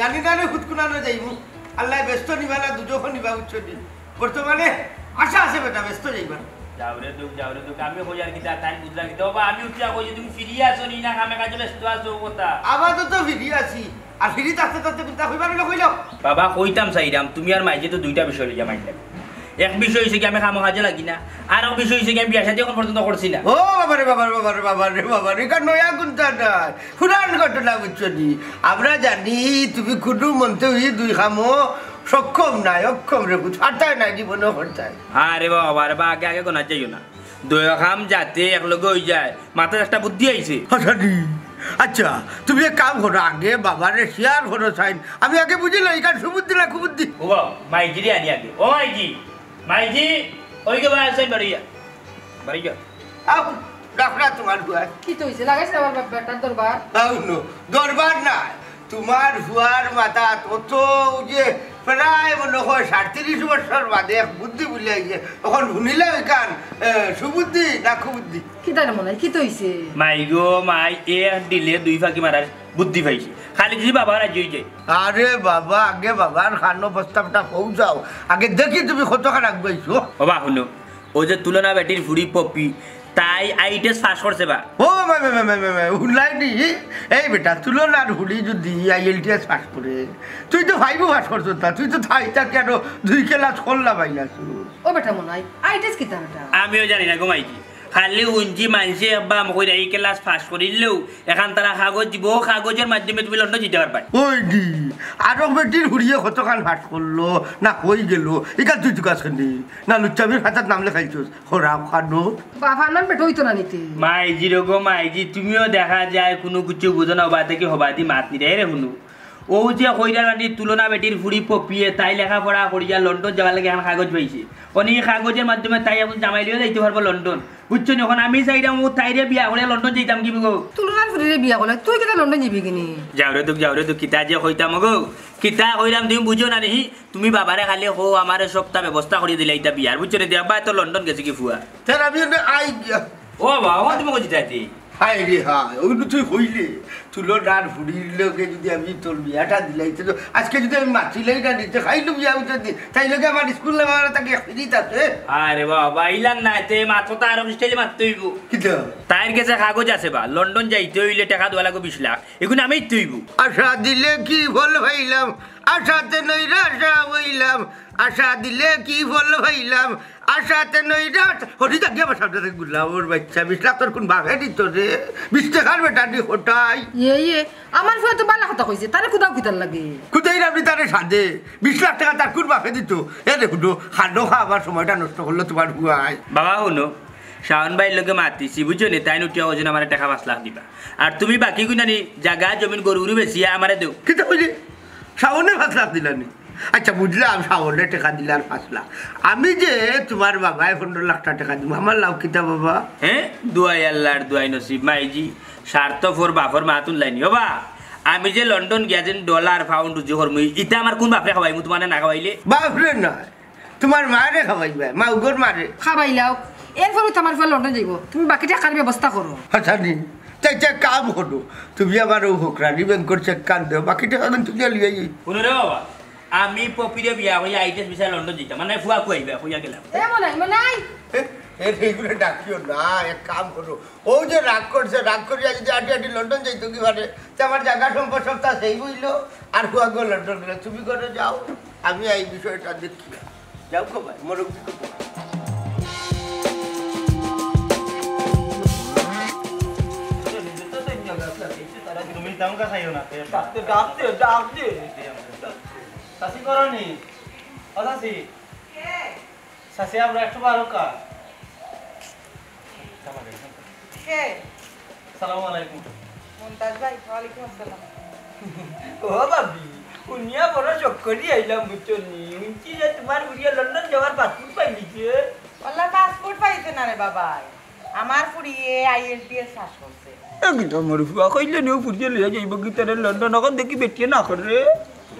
জানি না রে খুঁজ কুনানো যাইব। আল্লাহ ব্যস্ত নিবা না দুজো নিবা উচ্চ বর্তমানে আশা আছে বেটা ব্যস্ত যাইবা যাওরে দুঃখ যাওরে দুঃখ আমি হইয়ার কিতা টাইম বুঝলা কিতা বা আমি উঠিয়া কই তুমি ফিরি আসো নি না কামে কাজে ব্যস্ত আছো কথা। আপাতত ফিরি আছি। আর ফিরি তাতে তাতে চিন্তা হইবার না কইল বাবা কইতাম চাইরাম তুমি আর মাইজে তো দুইটা বিষয় লইয়া মাইলাম এক বিষয় হয়েছে কি আমি খামো কাজে লাগি না আর এক বিষয় হয়েছে কি আমি বিয়া সাথে এখন পর্যন্ত করছি না। ও বাবারে বাবার বাবারে বাবারে বাবারে কার নয়া গুনতা নাই? পুরান ঘটনা বুঝছ নি? আমরা জানি তুমি কোনো মন্ত্রে হই দুই খামো সক্ষম নাই অক্ষম রে বুঝ হারতায় নাই জীবনে হরতায় আরে বাবা আরে বা আগে আগে কোনা যাইও না। দয়া খাম যাতে একলগে হয়ে যায়। মাথায় একটা বুদ্ধি আইছে। হাসানি আচ্ছা তুমি এক কাম করো আগে বাবারে শেয়ার করো সাইন। আমি আগে বুঝিলাম এখান সুবুদ্ধি না কুবুদ্ধি? ও বাবা মাইজি রে আনি আগে। ও মাইজি। মাইজি ওইকে বা আসেন বাড়িয়া বাড়িয়া আও রাখনা তোমার হুয়ার কি তো হইছে লাগাইছে আমার বেটার দরবার আও নো দরবার নাই তোমার হুয়ার মাথা তত যে প্রায় মনে হয় সাড়ত্রিশ বছর বাদে এক বুদ্ধি বলে আইছে তখন শুনিলাম এখান সুবুদ্ধি না কুবুদ্ধি কি তার মনে হয় কি তো হইছে মাই গো মাই এ দিলে দুই ফাঁকি মারার বুদ্ধি পাইছে খালি যদি বাবা রাজি যায় আরে বাবা আগে বাবার খানো প্রস্তাবটা পৌঁছাও আগে দেখি তুমি কতখান আগবাইছো। বাবা শুনো ও যে তুলনা বেটির ফুড়ি পপি তাই আই টেস্ট পাস করছে বা। ও মে মে মে মে মে মে নি এই বেটা তুলনার হুড়ি যদি I L T S pass করে তুই তো ফাইভও পাস করছ তা তুই তো থাই তা কেন দুই ক্লাস করলা পাইলাছো ও বেটা মনে হয় আইটেস কি তা বেটা? আমিও জানি না গো মাইজি খালি উঞ্জি মানছে বা মকই এই ক্লাস পাস করিলেও এখন তারা কাগজ দিব কাগজের মাধ্যমে তুমি লন্ডন যেতে পারবা ওই দি আরও বেটির হুড়িয়ে কতখান পাস করল না কই গেল এখান তুই তুই কাছে না লুচ্চামির খাতার নাম লেখাইছোস হরাম খানো। বাবার নাম বেটা হইতো না নিতে। মাইজি রে গো মাইজি তুমিও দেখা যায় কোনো কিছু বুঝো না বা থেকে হবা দি মাত নিরে রে শুনো। ও যে কইরা রানি তুলনা বেটির ফুড়ি পপিয়ে তাই লেখাপড়া করিয়া লন্ডন যাবার লাগে এখন কাগজ পাইছে। অনেক কাগজের মাধ্যমে তাই এখন জামাই লিও যাইতে পারব লন্ডন বুঝছ যখন আমি যাইরাম ও তাইরে বিয়া করে লন্ডন যাইতাম কি গো তুলনার ফুরিরে বিয়া করলে তুই কেটা লন্ডন যাবি কিনি? যাওরে যাও রে তো কিতা যে হইতাম গো কিতা কইরাম তুমি বুঝো না নেহি? তুমি বাবারে খালি হো আমারে সবটা ব্যবস্থা করে দিলে ইতা বিয়ার বুঝছ রে দিয়া বা তো লন্ডন গেছে কি ফুয়া তার আমি আই ও বাবা তুমি কইছি হাই রে হাই ওগুলো তুই হইলে। তুলো ডান ফুড়ির লোকে যদি আমি তোর বিয়াটা দিলাই তো আজকে যদি আমি মাছিলাই না দিতে খাইলো বিয়া উঠে দি তাই লোকে আমার স্কুল আমার তাকে ফিরি থাকে আরে বাবা ইলান না তে মাত্র তো আরও স্টাইলে মারতে হইব কিন্তু তাইর কাছে কাগজ আছে বা লন্ডন যাইতে হইলে টাকা দেওয়া লাগবে বিশ লাখ এগুলো আমি তুইব। আশা দিলে কি বল ভাইলাম আশাতে নৈরাশা হইলাম আশা দিলে কি ফল ভাইলাম? আশাতে নৈরাশ হরি তাকে আমার সামনে গুলাম ওর বাচ্চা বিশ লাখ তোর কোন ভাবে দিত রে। বিশ টাকার বেটা দি হটাই। ইয়ে ইয়ে আমার ফুয়া তো বালা কথা কইছে তারে খুদাও কিতার লাগে। কোথায় আপনি তারে সাধে। বিশ লাখ টাকা তার কোন বাপে দিত। এ দেখুন খাদ্য খাওয়ার সময়টা নষ্ট করল তোমার হুয়াই বাবা শুনো শাওন ভাইয়ের লোকে মাতিছি বুঝছ নি? তাই নুটিয়া ওজন আমার টাকা পাঁচ লাখ দিবা। আর তুমি বাকি গুনানি জায়গা জমিন গরু গরু বেশি আমারে দেও। কিন্তু শ্রাবণে পাঁচ লাখ দিলানি। আচ্ছা বুঝলাম শ্রাবণে টাকা দিলে আর পাঁচ লাখ আমি যে তোমার বাবায় পনেরো লাখ টাকা দিব আমার লাভ কিতা বাবা? হ্যাঁ দুয়াই আল্লাহর দুয়াই নসিব মাইজি স্বার্থ ফোর বাপর মাতুন লাইনি বাবা আমি যে লন্ডন গিয়া যেন ডলার পাউন্ড যে করমু ইটা আমার কোন বাপরে খাওয়াইমু তোমার না খাওয়াইলে? বাপরে নয় তোমার মারে খাওয়াইবে মা উগর মারে। খাবাইলাও এরপরে তো আমার ফুয়া লন্ডন যাইব তুমি বাকি টাকার ব্যবস্থা করো। হাসানি তাই তাই কাম করো তুমি আমার ও হোকরানি ব্যাংকর চেক কান দেও বাকি টাকা কিন্তু লিয়ে লিয়ে যাই শুনো রে বাবা আমি পপিরে বিয়া হইয়া আইটেস বিচার লন্ডন যেতাম মানে ফুয়া কুয়াইবে হইয়া গেলাম এ মনে হয় মনে হয় এইগুলো ডাকিও না এক কাম করো ও যে রাগ করছে রাগ করিয়া যদি আটি আটি লন্ডন যাইতো কি পারে তো আমার জায়গা সম্পদ সব তা সেই বুঝলো আর কুয়া গো লন্ডন গেলে তুমি করে যাও আমি এই বিষয়টা দেখি যাও কো ভাই মোর শাসি করনি ও শাসি শাসি আমরা একশো বারো কা। সালাম আলাইকুম। মমতাজ ভাই ওয়ালাইকুম আসসালাম। ও বাবি উনিয়া বড় চক্করি আইলাম বুঝছ নি উনকি যে তোমার উড়িয়া লন্ডন যাওয়ার পাসপোর্ট পাই নিছে আল্লাহ পাসপোর্ট পাইছে না রে বাবা আমার ফুরিয়ে আইএলটিএস পাস করছে। একদম মরে ফুয়া কইলে নিও ফুরিয়ে লিয়া যাইব গিতারে লন্ডন এখন দেখি বেটিয়ে না করে।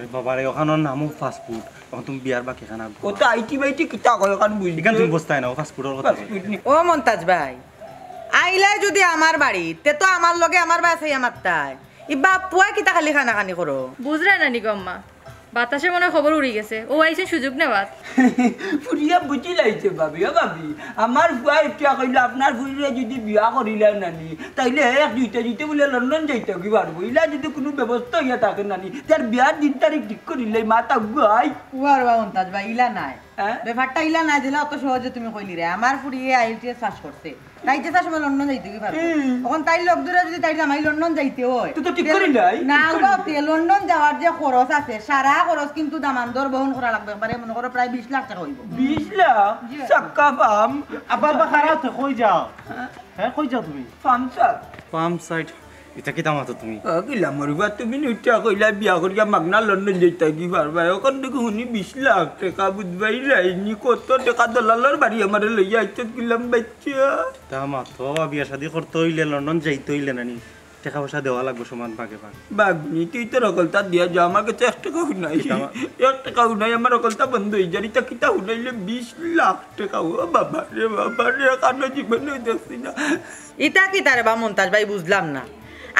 বাবারে ওখানোর নামও ফাস্টফুড এখন তুমি বিয়ার বাকি খানা ও তো আইটি বাইটি কিতা কয় কান বুঝলি এখান তুমি বসতাই না ফাস্টফুডের কথা ও মন্তাজ ভাই আইলাই যদি আমার বাড়ি তে তো আমার লগে আমার বাসাই আমার তাই। ই বাপুয়া কিতা খালি খানা খানি করো বুঝলে না নি গম্মা বাতাসে মনে খবর উড়ি গেছে। ও আইছে সুযোগ নেওয়াত ফুরিয়া বুঝি লাইছে ভাবি ও ভাবি। আমার বুয়া এতিয়া কইলে আপনার ফুরিয়ে যদি বিয়া করিলে নানি তাইলে এক দুইটা দুইটা বলে লন্ডন যাইতে কি পারব ইলা যদি কোনো ব্যবস্থা হইয়া থাকে নানি তার বিয়ার দিন তারিখ ঠিক করিলে মাতা গুয়াই উয়ার বা অন্তাজ বা ইলা নাই। হ্যাঁ? ব্যাপারটা ইলা নাই দিলে অত সহজে তুমি কইলি রে আমার ফুরিয়ে আইএলটিএস পাস করছে যে তার লন্ডন যাইতে কি পারব তখন তাই লোক দূরে যদি তাই জামাই লন্ডন যাইতে হয়। তো তো ঠিক করি নাই। না করি লন্ডন যাওয়ার যে খরচ আছে সারা খরচ কিন্তু দামান্দর বহন করা লাগবে। একবারে মনে করো প্রায় বিশ লাখ টাকা হইব। বিশ লাখ? চাক্কা পাম। আবার বা খারাপ কই যাও। হ্যাঁ কই যাও তুমি। পাম এটা কি দামাতো তুমি? কিলা মরিবা তুমি নিত্যা কইলা বিয়া করিয়া মাগনা লন্ডন যেতে কি পারবা এখন দেখো শুনি বিশ লাখ টাকা বুঝবাই যায়নি কত টাকা দলালের বাড়ি আমার লইয়া আইতে গেলাম বাচ্চা? দামাতো বিয়া শাদি করতে হইলে লন্ডন যাইতে হইলে নানি। টাকা পয়সা দেওয়া লাগবে সমান ভাগে ভাগ। বাগনি তুই তো রকলতা দিয়া যা আমার কাছে এক টাকা শুনাই? এক টাকা শুনাই আমার রকলতা বন্ধ হয়ে যায় তা কিতা শুনাইলে বিশ লাখ টাকা? ও বাবা রে বাবা রে কানো জীবনে দেখছি না। ইটা কি তারে বা মন্তাজ ভাই বুঝলাম না?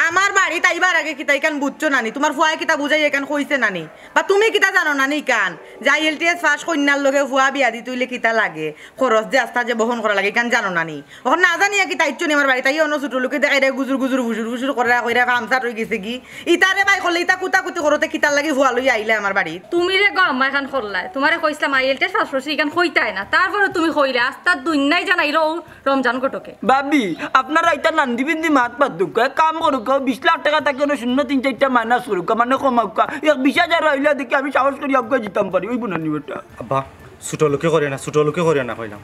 আমার বাড়ি তাইবার আগে কিতা ইকান বুঝছ নানি? তোমার ফুয়াই কিতা বুঝাই এখান কইছে নানি? বা তুমি কিতা জানো নানি কান যাই এলটিএস ফার্স্ট কন্যার লগে ফুয়া বিয়া দি তুইলে কিতা লাগে? খরচ যে আস্তা যে বহন করা লাগে ইকান জানো নানি? ওখন না জানিয়া কি তাইচ্ছ নি আমার বাড়ি তাই অন্য ছোট লোকে দেখাই দেয় গুজুর গুজুর ফুসুর ফুসুর করে কইরা কামসাট হয়ে গেছে কি? ইতারে বাই করলে ইতা কুতা কুতি করতে কিতার লাগে ফুয়া লই আইলে আমার বাড়ি তুমি রে গম্মা এখন করলাই তোমারে কইছিলাম আইএলটে ফাসফরসি ইখান কইতাই না। তারপরে তুমি কইলে আস্তার দুইনাই জানাইলো রমজান কটকে ভাবি আপনারা এটা নান্দি বিন্দি মাত পাত কাম করুক বিশ লাখ টাকা থাকে না শূন্য তিন চারটা মাইনাস করুক মানে কমাক এক বিশ হাজার রইলে দেখি আমি সাহস করি আপকে জিতাম পারি ওই বুনানি বেটা আব্বা ছোট লোকে করে না ছোট লোকে করে না কইলাম।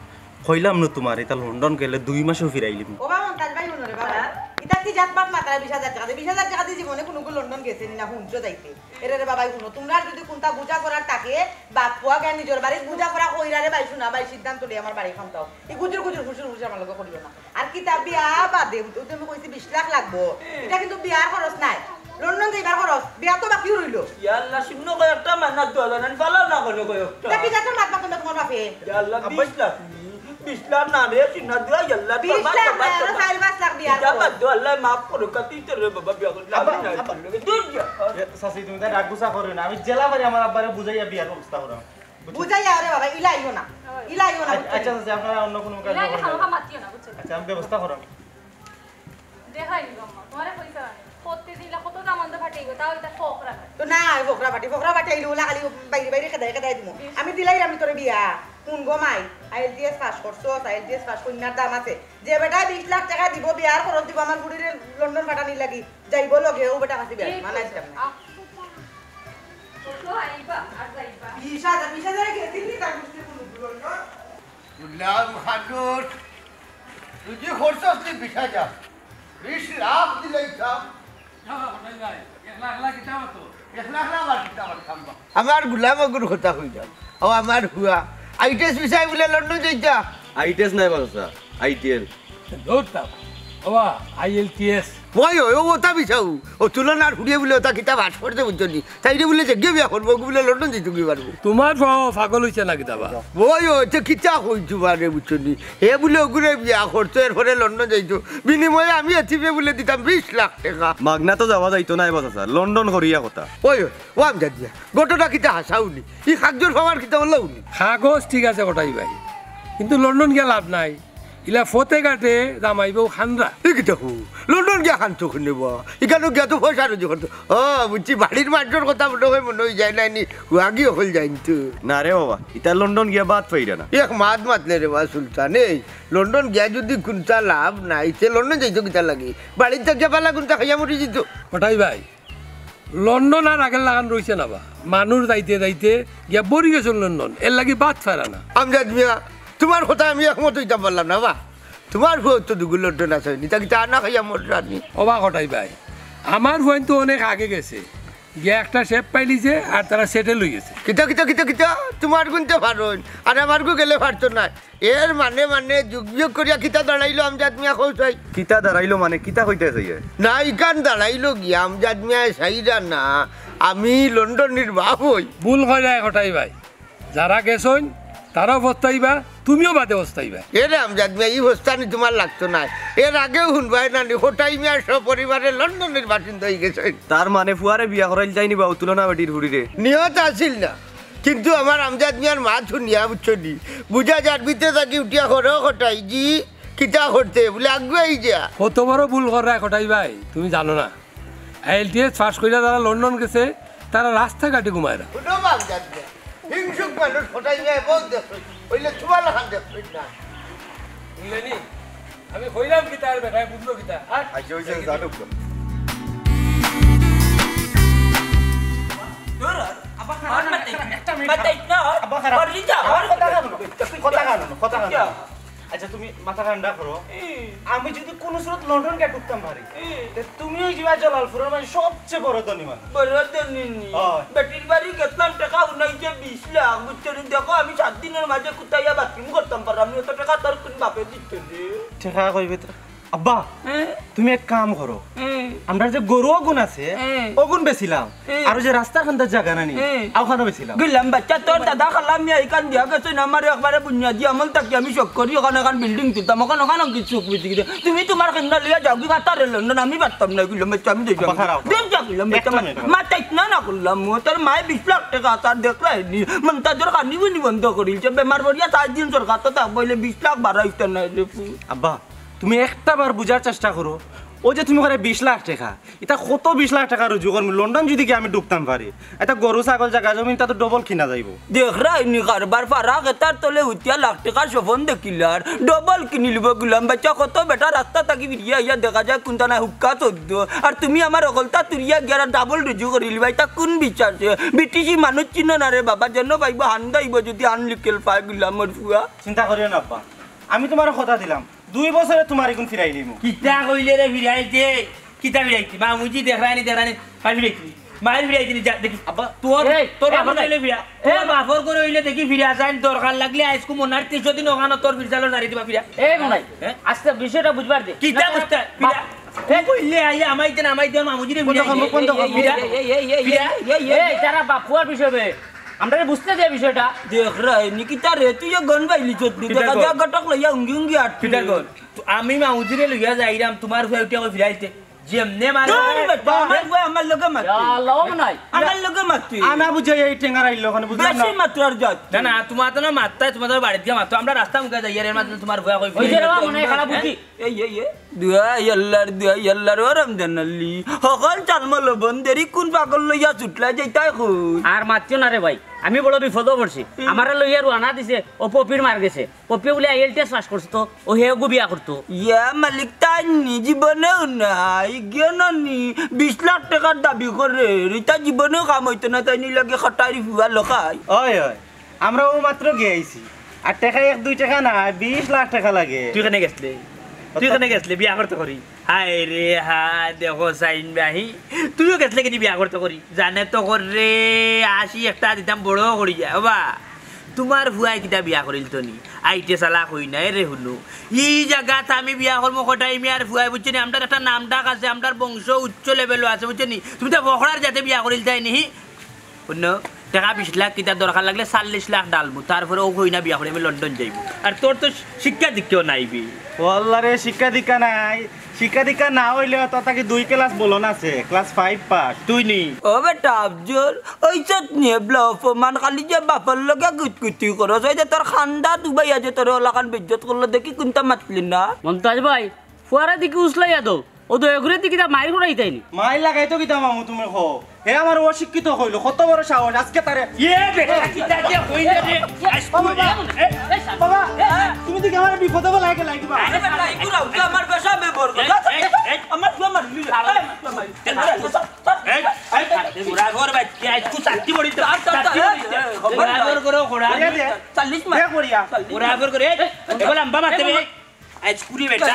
কইলাম না তোমার এটা লন্ডন গেলে দুই মাসেও ফিরাইলিম ও বাবা মন্তাজ ভাই শুনো রে বাবা। ইতা কি জাত পাত মাত্রা বিশ হাজার টাকা দিয়ে বিশ হাজার টাকা দিয়ে জীবনে কোনো কোনো লন্ডন গেছে না হুঁচো যাইতে এরে রে বাবাই শুনো তোমরা যদি কোনটা বুঝা করার থাকে বাপ পুয়া জ্ঞান নিজের বাড়ি বুঝা করা কইরা রে ভাই শুনা ভাই সিদ্ধান্ত লই আমার বাড়ি খান তাও। এই গুজুর গুজুর ফুসুর ফুসুর আমার লগে করিও না। আর কিতা বিয়া বাদে তুমি কইছি বিশ লাখ লাগবো। এটা কিন্তু বিয়ার খরচ নাই। লন্ডন যাইবার খরচ বিয়া তো বাকি রইল। ইয়াল্লা শূন্য কয়েকটা মাইনাস দু হাজার ফালাও না কোনো কয়েকটা তা কি যাতে মাত মাত তোমার বাপে? ইয়াল্লা বিশ লাখ। না ইয়াল্লা বিশ লাখ না আরও চার পাঁচ লাখ বিয়ার এটা খরচ। বাদ দাও আল্লাহ মাফ করো কাতি তো রে বাবা বিয়া করলে আমি নাই দূর যা চাচি তুমি তাই রাগ গুছা করো না আমি জেলা বাড়ি আমার আব্বারে বুঝাইয়া বিয়ার ব্যবস্থা করাম বুঝাইয়া রে বাবা ইলা আইও না ইলা আইও না আচ্ছা চাচি আপনারা অন্য কোনো কাজ খামোখা না। মাতিও না বুঝছ আচ্ছা আমি ব্যবস্থা করাম দেখাই গম্মা তোমারে কইছা প্রত্যেকদিন কত দামান দা ফাটাইগো তাও এটা শখ রাখা তো না ফোকরা পাটি ফোকরা পাটি আইলো ওলা খালি বাইরে বাইরে খেদাই খেদাই দিমু। আমি দিলাই আমি তোরে বিয়া। কোন গো মাই? আইএলটিএস পাস করছ আইএলটিএস পাস কন্যার দাম আছে। যে বেটা বিশ লাখ টাকা দিব বিয়ার খরচ দিব আমার বুড়ির লন্ডন পাঠানি লাগি। যাইব লগে ও বেটা কাছে বিয়া মানা খানুর তুই নি বিশ হাজার বিশ লাখ দিলাইতাম আমার গুলাম অগুর কথা কইলাম ও আমার হুয়া। আইটেস বিষয় বলে লন্ডন যাইতা? আইটিএস নাই বাচ্চা আইটিএল। দৌড়তাম বাবা আইএলটিএস। মই ও ওটা বিচাও ও তুলনার হুড়িয়ে বলে ওটা কিতাব হাস করতে বুঝলি তাই বলে যে গে বিয়া করব বলে লন্ডন যাইতে কি পারব। তোমার বাবা পাগল হয়েছে নাকি দাবা? ওই ও তো কিতা কইছু মানে বুঝলি হে বলে ওগুলো বিয়া করতো এরপরে লন্ডন যাইতো বিনিময়ে আমি এথিপে বলে দিতাম বিশ লাখ টাকা। মাগনা তো যাওয়া যাইতো নাই বাচ্চা লন্ডন করিয়া কথা। ওই ওই, ও আমি যা দিয়া গোটটা কিতা হাসাউনি? ই কাকজোর খাবার কিতা বললাউনি কাগজ ঠিক আছে গোটাই ভাই কিন্তু লন্ডন গিয়ে লাভ নাই। ইলা ফতে ঘাটে জামাইব খান্দা। কিতা হু লন্ডন গিয়া খান চোখ নেব ইখানে গিয়া তো পয়সা রোজগার করতো ও বুঝছি বাড়ির মানুষের কথা মনে হয় মনে হয় যায় নাই নি। হুয়াগি হল যাইনি তো। না রে বাবা ইতা লন্ডন গিয়া বাদ পাইরা না। এক মাত মাতলে রে বা সুলতান এই লন্ডন গিয়া যদি কোনটা লাভ নাই সে লন্ডন যাইতো কিতা লাগে? বাড়ির থেকে পালা কোনটা খাইয়া মরি যেত? গোটাই ভাই লন্ডন আর আগের লাগান রয়েছে না বা। মানুষ যাইতে যাইতে গিয়া বরি গেছে লন্ডন এর লাগি বাদ ফেরা না। আমজাদ মিয়া তোমার কথা আমি একমত হইতে পারলাম না বা। তোমার হুয়া তো দুগুলো লন্ডন আছে নিতা কিতা আনা খাইয়া মর রানি অবাক গোটাই ভাই আমার বোন তো অনেক আগে গেছে। গিয়া একটা শেপ পাইলিছে আর তারা সেটেল হয়ে গেছে। কিতা কিতা কিতা কিতা? তোমার গুনতে পারোন আর আমার গু গেলে পারতো না এর মানে মানে যুগ যুগ করিয়া কিতা দাঁড়াইলো আমজাদ মিয়া কৌশাই কিতা দাঁড়াইলো মানে কিতা কইতেছে ইয়ে? না ইকান দাঁড়াইলো গিয়া আমজাদ মিয়া সাইরা না আমি লন্ডনের বাপ হই। ভুল হয় যায় গোটাই ভাই যারা গেছন তারাও বস্তাইবা তুমিও বাদে বস্তাইবা এ রামজাদ মিয়া এই বস্তানি তোমার লাগতো না। এর আগেও শুনবাই না হোটাই মিয়া সপরিবারে লন্ডনের বাসিন্দা হয়ে গেছে। তার মানে ফুয়ারে বিয়া করাইল যায়নি বা তুলনা বেটির ফুড়িরে নিয়ত আছিল না। কিন্তু আমার আমজাদ মিয়ার মা শুনিয়া বুঝছ নি বুঝা যার ভিতরে থাকি উঠিয়া করো হটাই জি কিতা করতে? বলে আগুয়াই যা। কত বড় ভুল করা কটাই ভাই তুমি জানো না। আইএলটিএস পাস করে যারা লন্ডন গেছে তারা রাস্তাঘাটে ঘুমায় না। হিংসুক মানুষ হঠাই মিয়া বহুত দেখো। ওইলে তোমার লাখান দেখো না। বুঝলেনি আমি হইলাম কি তার বেটায় বুঝলো কি তা আচ্ছা হইছে জানুক আচ্ছা তুমি মাথা ঠান্ডা করো। আমি যদি কোন সুরত লন্ডন কে ঢুকতাম ভারি তুমিও যাবা জলালপুরের মানে সবচেয়ে বড় ধনী মানুষ। ধনী বেটির বাড়ি গেছিলাম টাকা উনাইছে বিশ লাখ। দেখো আমি সাত দিনের মাঝে কোথায় বাথরুম করতাম পারো আমি অত টাকা তোর কোন বাপে দিচ্ছি টাকা কইবে তো। আব্বা তুমি এক কাম করো। আমরা যে গরু অগুন আছে অগুন বেছিলাম। আর যে রাস্তার খান্দার জায়গা নানি আওখানে বেছিলাম। গেলাম বাচ্চা তোর দাদা খালাম আমি এইখান দিয়া গেছে না আমার একবারে বুনিয়া বুনিয়াদি আমল থাকি আমি শখ করি ওখানে এখন বিল্ডিং তুলতাম ওখানে ওখানে কিছু বুঝি তুমি তোমার কেন্দ্র লিয়া যাও কি কাতারে লন্ডন আমি পারতাম না গেলাম বাচ্চা আমি দেখলাম। খারাপ। দেখ যা গেলাম বাচ্চা মিনিট। মাথায় না না করলাম মো তোর মায়ে বিশ লাখ টাকা তার দেখলাই নি। মানে তার জোর কানি বুনি বন্ধ করিলছে বেমার পড়িয়া চার দিন সরকার তো তা বলে বিশ লাখ বাড়াইতে না রে আব্বা তুমি একটা বার বুঝার চেষ্টা করো। ও যে তুমি করে বিশ লাখ টাকা এটা কত বিশ লাখ টাকা রুজু করব লন্ডন যদি কি আমি ঢুকতাম পারি এটা গরু ছাগল জায়গা জমি তা তো ডবল কিনা যাইব। দেখ রাইনি কারবার ফারা তার তলে উঠিয়া লাখ টাকার সফন দেখিলার। ডবল কিনি লিব গুলাম বাচ্চা কত বেটা রাস্তা থাকি ফিরিয়া ইয়া দেখা যায় কোনটা না হুক্কা চোদ্দ। আর তুমি আমার অকলতা তুরিয়া গিয়ার ডাবল রুজু করি লিবা এটা কোন বিচারছে ব্রিটিশি মানুষ চিনো না রে বাবা জন্য পাইব হান দাইব যদি আনলিকেল পাই গুলাম মোর ফুয়া। চিন্তা করিও না আব্বা। আমি তোমার কথা দিলাম। দুই বছরে তোমার এগুন ফিরাই নিমু। কিতা কইলে রে ফিরাইতে কিতা ফিরাইতি মা মুজি দেখানি দেখানি পাই ফিরাইতি মায়ের ফিরাইতি যা দেখি। আব্বা তোর তোর বাপর কইলে ফিরা। তোর বাপর করে হইলে দেখি ফিরা যাই দরকার লাগলে আইসকু মনার তিনশো দিন ওখানে তোর ফিরসালো দাঁড়িয়ে দিবা ফিরা এই মনাই আস্তে বিষয়টা বুঝবার দে। কিতা বুঝতে ফিরা তুই কইলে আইয়া আমাই দেন আমাই দেন মামুজি রে ফিরা ফিরা ফিরা এই তারা বাপুয়ার বিষয় বে। আমরা বুঝতে দে বিষয়টা দেখ রে নিকিতা রে তুই গন বাইলি চোদ দেখা যা গটক লইয়া উঙ্গি উঙ্গি আট ফিটা গন আমি মাউজিরে লইয়া যাইরাম তোমার ফুয়া উঠিয়া ফিরাইতে। যেমনে মারো আমার ফুয়া আমার লগে মাত আল্লাহ মনাই আমার লগে মাতি আনা বুঝাই এই টেঙ্গার আইলো ওখানে বুঝলাম না বেশি মাত্রার যাত না না তোমার তো না মাত্রায় তোমাদের বাড়িতে গিয়ে মাত্র। আমরা রাস্তা মুখে যাই এর মাঝে তোমার ভয় কই ওই যে রে মনাই খারাপ বুদ্ধি এই এই এই। দুয়া ইয়াল্লার দুয়া ইয়াল্লার ও রমজান আল্লি সকল চালমল বন্ধেরি কোন পাগল লইয়া ছুটলা যাইতাই খুন আর মাতিও না রে ভাই। আমি বড় বিপদও পড়ছি আমার লইয়া রুয়ানা দিছে ও পপির মার গেছে। পপি বলে আইএল টেস্ট পাস করছে তো ও হে গু বিয়া করতো ইয়া মালিক তাইনি জীবনেও নাই জ্ঞানী বিশ লাখ টাকার দাবি করে রিতা জীবনেও কাম হইতো না তাই লাগে খটারি ফুয়া লখাই ওই ওই আমরা ও মাত্র গিয়ে আইছি। আর টাকা এক দুই টাকা না বিশ লাখ টাকা লাগে। তুই কেনে গেছলে? তুই কেনে গেছলে? বিয়া করতে করি হাই রে হা দেখো সাইন বাহি। তুইও গেছলে কিনি বিয়া করতে করি জানে তো কর আসি একটা দিতাম বড় করি যায় বা তোমার ভুয়াই কিতা বিয়া করিল তো নি আইটে চালা কই নাই রে শুনো। এই জায়গাত আমি বিয়া করব কটাই মিয়ার ভুয়াই বুঝছি নি আমটার একটা নাম ডাক আছে আমটার বংশ উচ্চ লেভেলও আছে বুঝছি নি। তুমি তো বখরার যাতে বিয়া করিল তাই নি শুন। টাকা বিশ লাখ কিতা দরকার লাগলে চল্লিশ লাখ ডালবো। তারপরে ও কই না বিয়া করে আমি লন্ডন যাইব। আর তোর তো শিক্ষা দিকেও নাইবি ওয়াল্লারে শিক্ষা দীক্ষা নাই। শিক্ষা দীক্ষা না হইলে তো তাকে দুই ক্লাস বলন আছে। Class five pass. তুই নি। ও বেটা আফজল ওই চত নিয়ে ব্লা অপমান খালি যে বাপর লগে গুটগুটি করো যে তোর খান্দা দুবাই আছে তোর ওলাকান বিজ্জত করল দেখি কোনটা মাতলি না? মন্তাজ ভাই ফুয়ারা দিকে উসলাইয়া দো। ও তো এগুলো দিকে মাইর করাই তাইনি মাই লাগাই তো কিতা মামু তুমি হো হে আমার অশিক্ষিত হইল কত বড় সাহস আজকে তারে ইয়ে বেটা কিতা যে কইলে রে বাবা তুমি দেখি আমার বিপদে বলা লাগে লাগিবা আরে বেটা ইকুরা উঠে আমার বেশা বেবর এই, এই, এই। আমার মারলি এই, এই, বুড়া ঘর বাচ্চা আজকু চাটি বড়ি তো চাটি বড়ি বুড়া ঘর করো দে চাল্লিশ করিয়া বুড়া ঘর করে এগুলো আম্বা মারতে বে আজকুরি বেটা।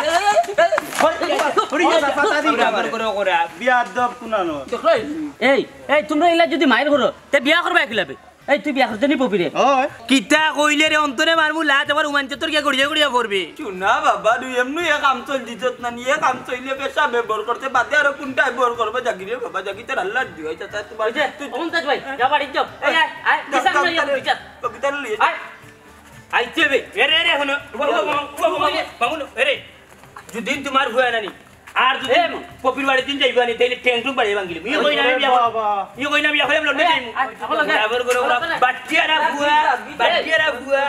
এই এই তোমরা এলা যদি মাইর করো তে বিয়া করবা একিলাবে এই তুই বিয়া করতে নি পপিরে। কিতা কইলে রে অন্তরে মারমু লাত আবার উমানতে তোর কে গড়িয়া গড়িয়া পড়বে। চুনা বাবা দুই এমনি এ কাম চল দিত না নিয়ে কাম চইলে বেশা বেবর করতে বাদে আর কোনটাই বর করবে? জাগি রে বাবা জাগি তোর আল্লাহ দিও চাচা তোমার ওই যে ভাই যা বাড়ি যাও এই আয় আয় দিশা না ইয়া বিচার কবিতা লিয়ে আয়। আইতে বে এরে এরে হনো মামুন এরে যদি তোমার ভুয়া নানি আর যদি পপির বাড়ি দিন যাইবা নি তাইলে ট্যাঙ্ক বাড়ি ভাঙিলে ইয়ে কই না বিয়া ইয়ে কই না বিয়া হইলাম লন্ডন যাইমু আবার করে ওরা বাটিয়ারা ভুয়া বাটিয়ারা ভুয়া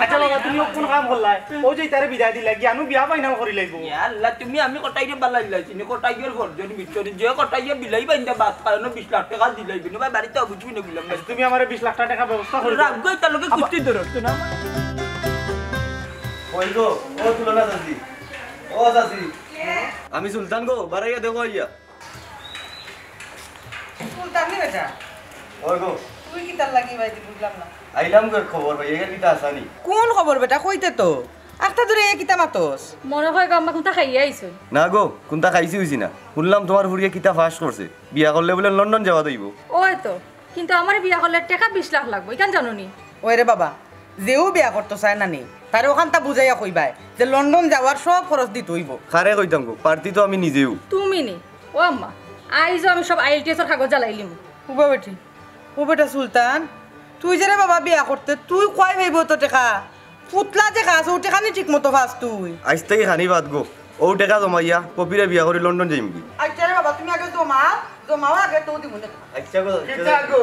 আচ্ছা বাবা তুমি কোন কাম করলাই ও যে তারে বিদায় দিলা জ্ঞানু বিয়া পাইনাম করি লাগবো আল্লাহ তুমি আমি কটাই দিয়ে বালাই লাইছি নি কটাই দিয়ে ফরজন ভিতরে যে কটাই দিয়ে বিলাই বাইন্দা বাত কারণ বিশ লাখ টাকা দিলাইবি না বাড়িতে বুঝবি না বললাম তুমি আমার বিশ লাখ টাকা ব্যবস্থা করে দাও। রাগ তার লোকে কুস্তি ধরতো না ওই গো ও তুলনা চাচি ও চাচি। আমি সুলতান গো বারাইয়া দেখো ইয়া সুলতান নি বেটা ওই গো। তুই কি তার লাগি ভাই বুঝলাম না? আইলাম গো খবর ভাই এখানে কিতা আসানি কোন খবর বেটা কইতে তো। আখটা ধরে এ কিতা মাতস মনে হয় গাম্মা কোনটা খাইয়ে আইছো না গো কোনটা খাইছি হইছি না। শুনলাম তোমার ফুরিয়ে কিতা ফাঁস করছে বিয়া করলে বলে লন্ডন যাওয়া দইব ওই তো কিন্তু আমার বিয়া করলে টাকা বিশ লাখ লাগবো এখান জানো নি? ওই রে বাবা যেও বিয়া করতো চায় নানি তার ওখানটা বুঝাইয়া কইবাই যে লন্ডন যাওয়ার সব খরচ দিত হইব খারে কইতাম গো পার্টি তো আমি নিজেও। তুমি নি? ও আম্মা। আইজো আমি সব আইএলটিএসের কাগজ জ্বালাইলিম উবা বেটি ও বেটা সুলতান তুই যে রে বাবা বিয়া করতে তুই কয় ভাইব তো টেকা। পুতলা টেকা আছে ও টেকা নি ঠিক মতো ফাস তুই। আজ থেকে খানি বাদ গো। ও টাকা জমাইয়া পপিরে বিয়া করে লন্ডন যাইম কি আচ্ছা রে বাবা তুমি আগে জমা জমাও আগে তো দিব আচ্ছা গো কিতা গো?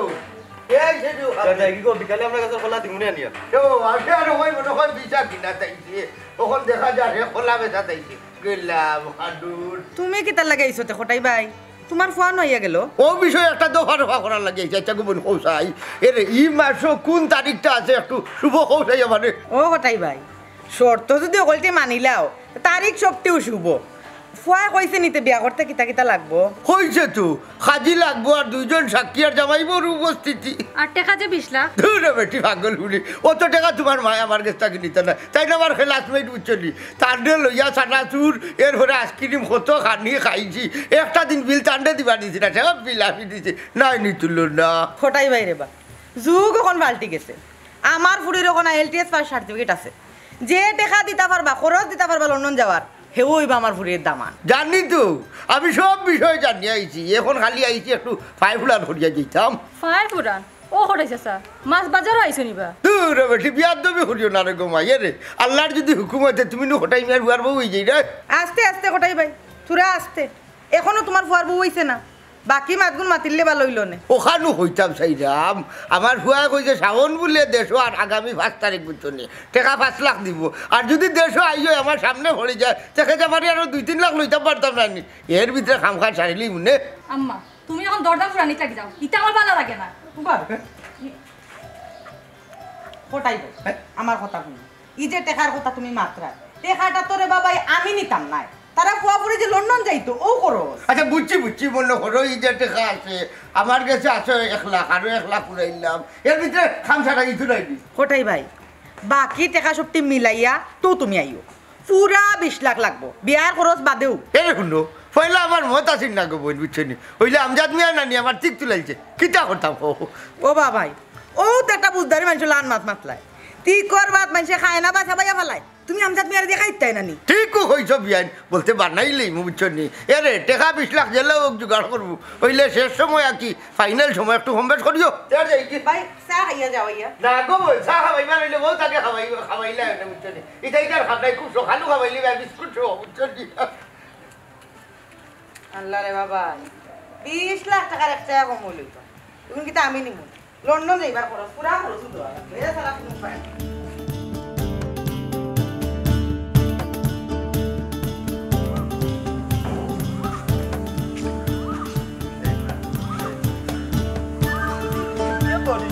এই সেটু যাই কি গো বিকালে আমরা কাছে খোলা দিমুনে আনিয়া। তো আসে আর ওই মনে হয় বিচার কিনা তাইছে ওখান দেখা যায় রে খোলা বেচা তাইছে গেলাম হাডুর। তুমি কি তার লাগে আইছো তে খটাই ভাই? তোমার ফোন হইয়া গেল। ও বিষয়ে একটা দফা দফা করার লাগে আচ্ছা গোবন কৌশাই। এর ই মাস কোন তারিখটা আছে একটু শুভ কৌশাই মানে ও খটাই ভাই। শর্ত যদি অকলটি মানিলাও তারিখ সবটিও শুভ। ফুয়া কইছে নিতে বিয়া করতে কিতা কিতা লাগবো? হয়েছে তো খাজি লাগবো আর দুইজন সাক্ষী আর জামাইবর উপস্থিতি। আর টাকা যে বিশ লাখ? ধুরে বেটি পাগল হুলি অত টাকা তোমার মায় আমার কাছ থেকে নিতে না তাই না আমার ক্লাসমেট বুঝছলি তান্ডে লইয়া চানাচুর এরপরে আইসক্রিম কত খানি খাইছি। একটা দিন বিল তান্ডে দিবা দিছি না সব বিল আমি দিছি। নাই নিতুল না। খটাই ভাই রে বা। যুগ এখন পাল্টি গেছে। আমার ফুড়ির ওখানে এলটিএস পাস সার্টিফিকেট আছে। যে টাকা দিতে পারবা খরচ দিতে পারবা লন্ডন যাওয়ার হেও বা আমার ফুড়ির দামান। জানি তো? আমি সব বিষয় জানি আইছি। এখন খালি আইছি একটু ফাইভ ফুলান করিয়া যেতাম ফায়ার পুরান ও কটাইছে স্যার? মাছ বাজারও আইছো নিবা দূর বেটি বিয়ার দবি হরিও না রে গোমাই রে। আল্লাহর যদি হুকুম হইতে তুমি নো হটাই মিয়ার বুয়ার বউ হই যাই রে। আস্তে আস্তে কটাই ভাই। তুরা আস্তে। এখনও তোমার বুয়ার বউ হইছে না। বাকি মাতগুন মাতিলে বা লইল নে। ওখানো হইতাম চাইরাম আমার হুয়া কইছে শ্রাবণ বলে দেড়শো আর আগামী পাঁচ তারিখ পর্যন্ত টাকা পাঁচ লাখ দিব। আর যদি দেড়শো আইয় আমার সামনে পড়ে যায় দেখে যাবার আরও দুই তিন লাখ লইতাম পারতাম না নি। এর ভিতরে খাম খান সারিলি মনে। আম্মা তুমি এখন দরদাম ফুরানি থাকি যাও। ইটা আমার ভালো লাগে না। ভাই আমার কথা শুনি। ই যে টেকার কথা তুমি মাত্রা টেকাটা তোরে বাবাই আমি নিতাম নাই। তারা ফুয়া ফুড়ি যে লন্ডন যাইতো ও করো। আচ্ছা বুঝছি বুঝছি মনে করো এই যে টাকা আছে আমার কাছে আছে এক লাখ আরও এক লাখ উড়াইলাম এর ভিতরে খাম ছাড়া কিছু নাই নি। খটাই ভাই। বাকি টেকা সবটি মিলাইয়া তো তুমি আইও। পুরা বিশ লাখ লাগবো। বিয়ার খরচ বাদেও। এরে শুনো পয়লা আমার মত আসিন না গো বোন বুঝছ নি? হইলে আমজাদ মিয়া নানি আমার ঠিক তুলাইছে। কিতা করতাম ও? ও বাবাই ও তো একটা বুঝদারি মানুষ লান মাত মাতলাই তি কর বাত মানুষে খায় না বাসা বাইয়া ফেলায়। তুমি আমজাদ মিয়ার দিয়ে খাইতাই নানি ঠিক হইছ বিয়ান বলতে বানাইলেই মু বুঝছ নি। এরে টেকা বিশ লাখ গেলেও জোগাড় করব। হইলে শেষ সময় আর কি ফাইনাল সময় একটু হোমবেশ করিও। ভাই চা খাইয়া যাও ইয়া না গো বল চা খাবাইবা নাইলে বউ তাকে খাবাইব খাবাইলে এটা বুঝছ নি। এটা ইটার খাবাই খুব সকালু খাবাইলি বা বিস্কুট সহ বুঝছ নি। আল্লাহ রে বাবা। বিশ লাখ টাকার এক টাকা কম হইল তুমি কিন্তু আমি নিব লন্ডন যাইবার খরচ পুরা খরচ উঠো এরা সারা নাই।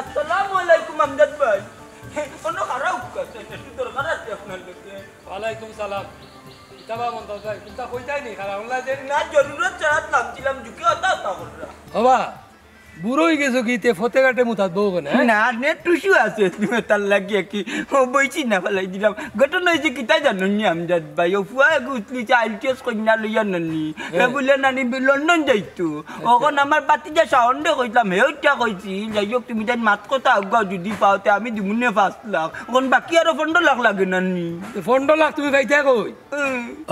আসসালামু আলাইকুম আমজাদ ভাই। কোনো খারাপ কাছে একটু দরকার আছে আপনার লোকে ওয়ালাইকুম সালাম। কিতাবা কইতাই নি খারাপ না জরুরত ছাড়া নামছিলাম ঝুঁকে হতা হতা কররা হবা বুড়ো হয়ে গেছো কি তে ফতে কাটে মুথাত বউ কেন না নে টুসু আছে তুমি তার লাগিয়ে কি ও বইছি না ফেলাই দিলাম। ঘটনা হয়েছে কিতা জানো নি আমজাদ ভাই ও ফুয়া গুছলি চাইল টেস কন্যা লইয়া নানি। এ। বলে নানি লন্ডন যাইতো। ওখন আমার বাতি যা সাউন্ডে কইলাম হেউটা কইছি যাই হোক তুমি তাই মাত কথা আগাও যদি পাওতে আমি দিমুনে পাঁচ লাখ। ওখন বাকি আরও পনেরো লাখ লাগে নানি। ফন্ড লাখ তুমি খাইতা কই?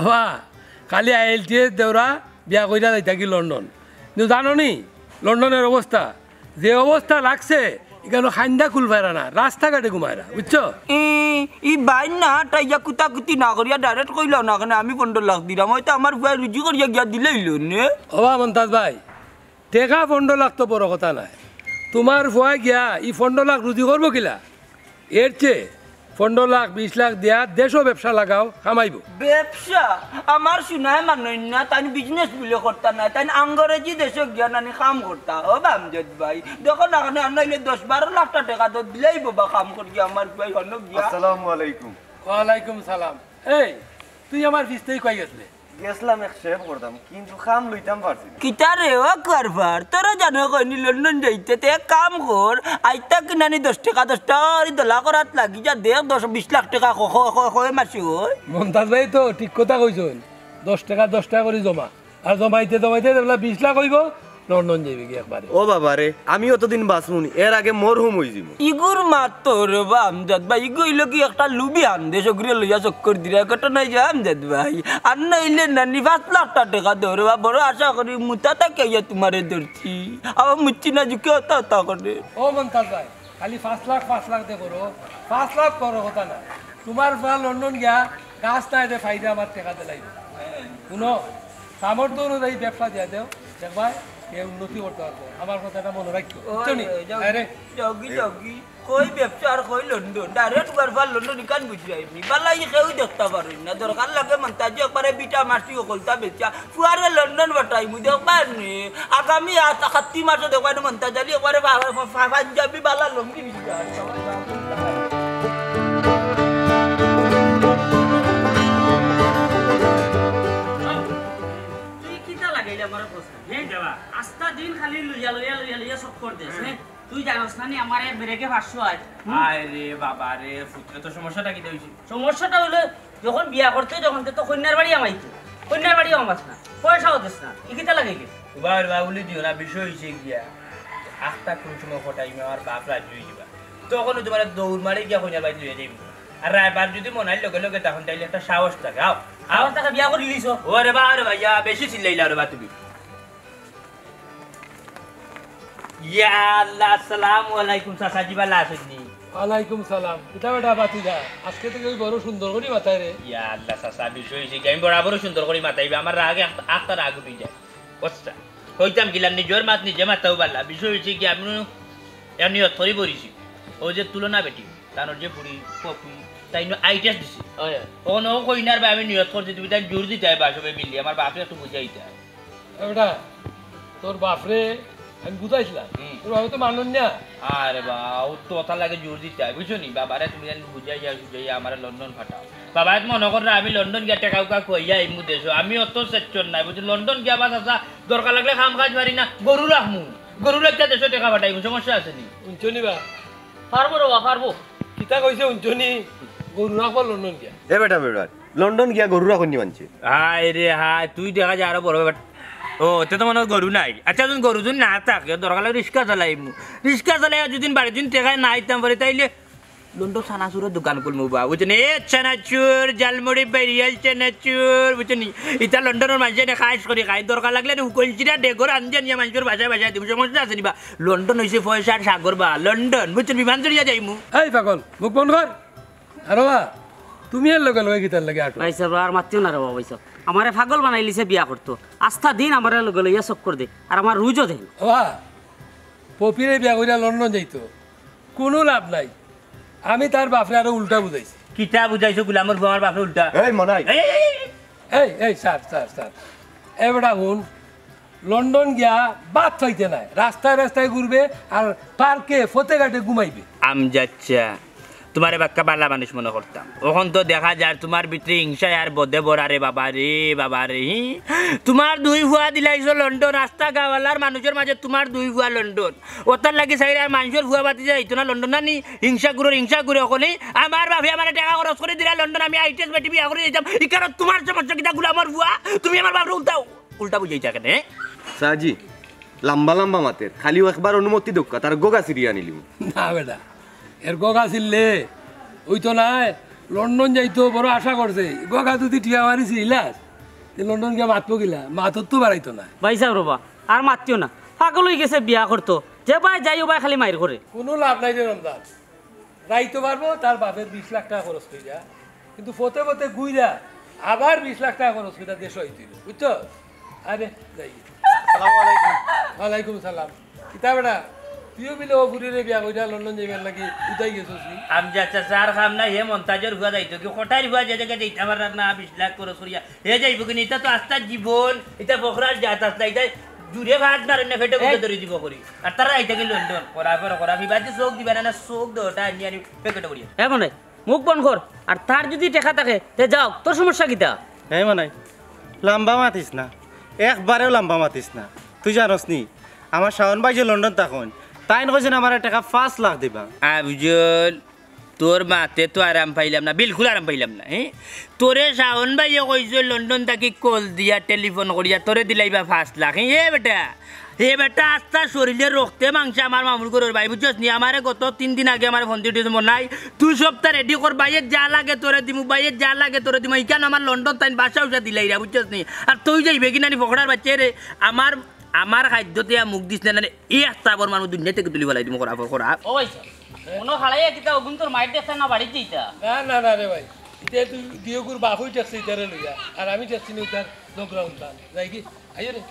হবা কালি আইল টিএস দেওরা বিয়া কইরা যাইতা কি লন্ডন। কিন্তু জানো নি লন্ডনের অবস্থা। যে অবস্থা লাগছে এখানে খান্দা খুল পায়রা না রাস্তাঘাটে ঘুমায়রা বুঝছ? ই বাইন না তাইয়া কুতা কুতি না করিয়া ডাইরেক্ট কইল না কেন আমি পনেরো লাখ দিলাম? হয়তো আমার ফুয়া রুজি করিয়া গিয়া দিলেই নে। অবা মন্তাজ ভাই টেকা পনেরো লাখ তো বড় কথা নাই। তোমার ফুয়া গিয়া ই পনেরো লাখ রুজি করব কিলা? এর চেয়ে পনেরো লাখ বিশ লাখ দিয়া দেশও ব্যবসা লাগাও কামাইব। ব্যবসা? আমার শুনায় মানুষ না তাই বিজনেস বলে করতা না তাই আঙ্গরেজি দেশে গিয়া নানি কাম করতা ও বামজেদ ভাই দেখো না কেন আনাইলে দশ বারো লাখ টাকা তো দিলেই বাবা কাম করি আমার ভাই অন্য গিয়া আসসালামু আলাইকুম। ওয়ালাইকুম সালাম। এই তুই আমার ফিসতেই কই গেছলে গেছিলাম এক শেভ করতাম কিন্তু খাম লইতাম পারছি না কিতা রে ও কারবার তোরা জানো কইনি লন্ডন যাইতে তে কাম কর আইতা কিনানি দশ টাকা দশ টাকা করে দলা করাত লাগি যা দেখ দশ বিশ লাখ টাকা কয়ে মারছি ওই মন্তাজ ভাই তো ঠিক কথা কইছন দশ টাকা দশ টাকা করে জমা আর জমাইতে জমাইতে বিশ লাখ হইব লন্ডন যাইবে কি একবারে। ও বাবা রে আমি অতদিন বাঁচমুন এর আগে মোর হুম হই যাব ইগুর মাতর বা আমজাদ ভাই ইগু হইল কি একটা লুবি আন্দে সগরে লইয়া চক্কর দিরা কটা নাই যা আমজাদ ভাই। আর নইলে নানি পাঁচ লাখ টাকা বড় আশা করি মুতা তাকে ইয়া তোমারে ধরছি। আবার মুচ্ছি না ঝুঁকে হতা হতা করে। ও মন্তাজ ভাই খালি পাঁচ লাখ পাঁচ লাখ দে করো। পাঁচ লাখ করো কথা না। তোমার বা লন্ডন গিয়া গাছ নাই দে ফাইদা আমার টাকা দিলাই শুনো সামর্থ্য অনুযায়ী ব্যবসা দিয়া দেও দেখবা এ উন্নতি করতে পারব। আমার কথাটা মনে? আরে। জগি জগি। কই ব্যবসা আর কই লন্ডন? ডাইরেক্ট বারবার লন্ডন ইকান বুঝি আইনি। বালাই কেউ দেখতে পারি না। দরকার লাগে মন্তাজি একবারে বিটা মাসি কলতা বেচা। ফুয়ারে লন্ডন বাটাই মুই দেখবার নি আগামী সাতটি মাসে দেখবার মন্তাজালি একবারে পাঞ্জাবি বালা লঙ্গি বিচা আমার প্রশ্ন আস্তা দিন খালি লইয়া লইয়া লইয়া লইয়া সব কর দেস তুই জানোস না নি আমার ব্রেকে ভাসছো আয় রে বাবা রে পুত্রে তো সমস্যাটা কি হয়েছে সমস্যাটা হলো যখন বিয়া করতে যখন তো কন্যার বাড়ি আমাইতো কন্যার বাড়ি আমাস না পয়সাও দিস না ই লাগাইলে এবার বাবুলি দিও না বিষয় হয়েছে গিয়া। আখটা কোন সময় ফটাইমে আমার বাপ রাজি হয়ে যাবা তখন তোমার দৌড় মারি গিয়া কইনার বাড়ি লইয়া যাইব। আর রায়বার যদি মনাই লগে লগে তখন তাইলে একটা সাহস থাকে। আও আও। আমার বিয়া করে লিছ ওরে বা আরে ভাইয়া বেশি চিল্লাইলা রে বা তুমি। ইয়া আল্লাহ আসসালামু আলাইকুম চাচাজি বালা আছেননি ওয়ালাইকুম সালাম। বেটা বাতিদা আজকে থেকে বড় সুন্দর করে বাতায় রে। ইয়া আল্লাহ চাচা বিষয় হয়েছে আমি বরাবর সুন্দর করে মাতাইবে। আমার আখটা রাগ উঠে যায়। কষ্ট। কইতাম গিলাম নিজের মাত নিজে মাতাও পারলা। বিষয় হয়েছে কি আমি এমনি অথরি পড়িছি ও যে তুলনা বেটি তার যে পুরি কপি তাই আই টেস্ট দিছি। ও কইনার বা আমি নিয়ত করছি তুমি তাই জোর দিতে হয় বা সবাই মিলি আমার বাপরে একটু বুঝাইতে হয়। বেটা তোর বাপরে আমি বুঝাইছিলাম। তোর বাবা তো মানুন না। আরে বা ও তো কথা লাগে জোর দিতে হয় বুঝছ নি? বাবারে তুমি জানি বুঝাই যাও বুঝাই আমার লন্ডন ফাটাও বাবা মনে করো আমি লন্ডন গিয়া টেকা উকা কইয়া এই মু দেশ। আমি অত সেকশন নাই বুঝছি? লন্ডন গিয়া বাস আসা দরকার লাগলে খাম কাজ পারি না গরু রাখমু। গরু রাখতে দেশে টেকা ফাটাইমু সমস্যা আছে নি? উঞ্চনি বা? পারব রে বা পারব। কিতা কইছে উঞ্চনি গরু রাখব লন্ডন গিয়া। এ বেটা বেটা লন্ডন গিয়া গরুরা কন্যা মানছে। হাই রে হাই তুই দেখা যায় আরও বড় ব্যাপার। ও তে তো মনে হয় গরু নাই। আচ্ছা যদি গরু যদি না থাকে দরকার লাগে রিক্সা চালাইমু রিক্সা চালাই যদি বাড়ি দিন টেকায় না আইতাম পারি তাইলে লন্ডন চানাচুরের দোকান করব বা বুঝছেন এ চানাচুর জালমুড়ি বেরিয়াল চানাচুর বুঝছেন ইটা লন্ডনের মানুষে খাইস করে খাই দরকার লাগলে হুকলচিরা ডেগর আনজে নিয়ে মানুষের বাসায় বাসায় দিব সমস্যা আছে নিবা লন্ডন হয়েছে পয়সার সাগর বা লন্ডন বুঝছেন বিমান চড়িয়া যাইমু এই পাগল মুখ বন্ধ কর আরও তুমি এর লগে লগে কিতার লাগে আটো ভাই সাহেব আর মাতিও না রে বাবা ভাই সাহেব আমারে পাগল বানাই লিছে বিয়া করতো। আস্থা দিন আমার লগে লইয়া চক্কর দে আর আমার রুজও দেন বা পপিরে বিয়া করিয়া লন্ডন যাইতো। কোনো লাভ নাই। আমি তার বাপরে আরও উল্টা বুঝাইছি কিতা বুঝাইছো গুলামর আমার বাপরে উল্টা। এই মনাই। এই, এই, এই, এই। এই এই স্যার স্যার স্যার এ বেটা শুন লন্ডন গিয়া বাদ পাইতে নাই। রাস্তায় রাস্তায় ঘুরবে আর পার্কে ফতেঘাটে ঘুমাইবে। আম যাচ্ছা তোমার বাক্কা বালা মানুষ মনে করতাম। ওখন তো দেখা যায় তোমার ভিতরে হিংসা আর বদে বড়া রে বাবা রে বাবা রে হি। তোমার দুই ভুয়া দিলাইছো লন্ডন রাস্তা গাওয়ালার মানুষের মাঝে তোমার দুই ভুয়া লন্ডন। ওটার লাগি চাই আর মানুষের ভুয়া বাতি যায় না লন্ডন না নি? হিংসা গুরুর হিংসা গুরু ওখানে আমার বাপে আমার টাকা খরচ করে দিলা লন্ডন আমি আইটিএস বেটি বিয়া করে দিতাম। এই কারণ তোমার সমস্যা কিটা গুলো আমার ভুয়া তুমি আমার বাপরে উল্টা উল্টা বুঝাইছা কেন হ্যাঁ? সাজি লম্বা লম্বা মাতের। খালিও একবার অনুমতি দোকা তার গোগা সিরিয়া নিলিম না বেটা। এর গগা ছিললে। ওই তো নাই লন্ডন যাইতো বড় আশা করছে। গগা যদি টিয়া মারিছি ইলাস। তে লন্ডন গিয়া মাতবো গিলা মাতর তো বাড়াইতো না। ভাই সাহেব রবা আর মাতিও না। পাগল হয়ে গেছে বিয়া করতো। যে ভাই যাই ভাই খালি মাইর করে কোনো লাভ নাই রে রমজান। রাইতে পারব তার বাপের বিশ লাখ টাকা খরচ হয়ে যা কিন্তু ফতে ফতে গুইরা আবার বিশ লাখ টাকা খরচ কইরা দেশ হইছিল বুঝছ? আরে যাই। ওয়ালাইকুম সালাম। কিতা বেটা তুইও বিলে ও বুড়িরে বিয়া কইরা লন্ডন যাইবার লাগি উদাই গেছিস আমি যাচ্ছা চার খাম না হে মন্তাজর হুয়া যাইতো কি কোটার হুয়া যে জায়গা যাইতে আমার না বিশ লাখ করে সরিয়া হে যাইব কিনি এটা তো আস্তার জীবন এটা বখরার জাত আস্তা এটা জুড়ে ভাত মারেন না ফেটে বুঝে ধরে দিব করি আর তারা আইতে কি লন্ডন করা পর করা বিবাদে চোখ দিবে না চোখ দেওয়াটা আনি আনি পেকেটে করিয়া হ্যাঁ মনে মুখ বন্ধ কর আর তার যদি টেকা থাকে তে যাও তোর সমস্যা কিতা হ্যাঁ মানে লম্বা মাতিস না। একবারেও লম্বা মাতিস না। তুই জানোস নি আমার শাওন ভাই যে লন্ডন তখন তাই কৈছেন আমার টাকা পাঁচ লাখ দিবা? আবজল তোর মাতে তো আরাম পাইলাম না, বিলকুল আরাম পাইলাম না হ্যাঁ তোরে শাওন ভাইয়ে কইছো, লন্ডন তাকি কল দিয়া টেলিফোন করিয়া তোরে দিলাইবা পাঁচ লাখ, হে বেটা? হে বেটা আস্তা শরীরে রক্তে মাংস আমার মামুর করার ভাই বুঝছস নি? আমারে গত তিন দিন আগে আমার ফোন দিয়ে মনে নাই? তুই সপ্তাহ রেডি কর বাইয়ের যা লাগে তোরে দিমু বাইয়ের যা লাগে তোরে দিমু ইকান আমার লন্ডন তাই বাসা উসা দিলাইরা, বুঝছস নি? আর তুই যাইবে কিনা নি ফকড়ার বাচ্চা রে? আমার আমার খাদ্যতে মুখ দিস না এই একটা বর মানুষ দুনিয়া থেকে তুলি দিমু কোনো খালাইয়া কিতা ওগুন তোর মাইর দেখছে না বাড়িতে যাইতা না না না রে ভাই। এটা তুই দিয়গুর বাপুই ট্যাক্সি ইতারে লইয়া আর আমি যাই কি? আইও রে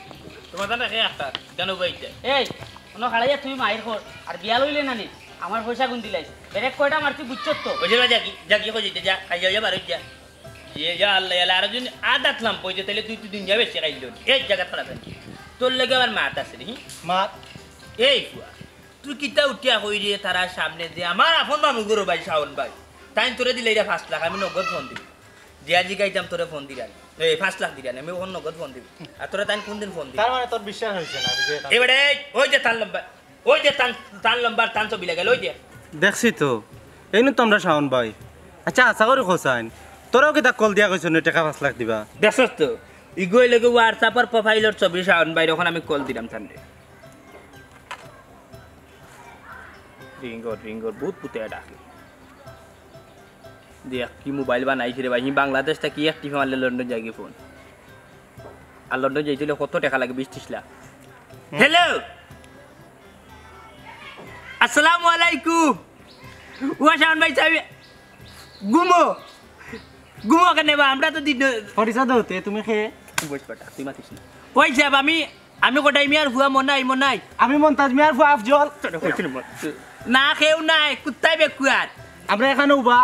তোমার জানা কে একটা জানো বাইতে এই কোনো খালাইয়া তুই মাইর কর আর বিয়া লইলে নানি আমার পয়সা গুন দিলাইস বেরেক কয়টা মারতি বুঝছত তো। ওই যে যা খাই যাও যা বারো যা। এ যা আল্লাহ আল্লাহ আর যদি আদাতলাম পয়সা তাহলে তুই তুই দিন যাবে সে খাইল এই জায়গা তোর লেগে আমার মাত আছে রে মা এই কুয়া তুই কিতা উঠিয়া কই রে তারা সামনে যে আমার আপন মামু গরু ভাই শাওন ভাই তাই তোরে দিলে এটা পাঁচ লাখ আমি নগদ ফোন দিবি যে আজি গাইতাম তোরে ফোন দিলাম এই পাঁচ লাখ দিলাম আমি ওখানে নগদ ফোন দিবি আর তোরা তাই কোন দিন ফোন দিবি তার মানে তোর বিশ্বাস হয়েছে না এবারে ওই যে তার লম্বা ওই যে তান তান লম্বার তান ছবি লাগে ওই যে দেখছি তো। এই এইনো তোমরা শাওন ভাই। আচ্ছা আশা করি খোসাইন তোরাও কি তাক কল দিয়া নি টাকা পাঁচ লাখ দিবা? দেখছস তো। ইগোই লেগে হোয়াটসঅ্যাপের প্রোফাইলের ছবি শাওন ভাই আমি কল দিলাম রিঙ্গর রিঙ্গর বহুত পুতে ডাকে দেখ কি মোবাইল বানাইছে রে ভাই বাংলাদেশ থেকে একটিভ মারলে লন্ডন যাই ফোন আর লন্ডন যাইছিল কত টাকা লাগে বিশ ত্রিশ লাখ। হ্যালো আসসালামু আলাইকুম। ওয়া শাওন ভাই সাহেব গুমো। গুমো কেন আমরা তো দিন পরিচা দৌতে তুমি খেয়ে বস বেটা তুই মাতিস না। ওই সাহেব আমি? আমি কোটাই মিয়ার হুয়া মনাই মনাই। আমি মন্তাজ মিয়ার ফুয়া আফজল না খেয়েও নাই কুত্তাই বেকুয়ার আমরা এখানে উবা।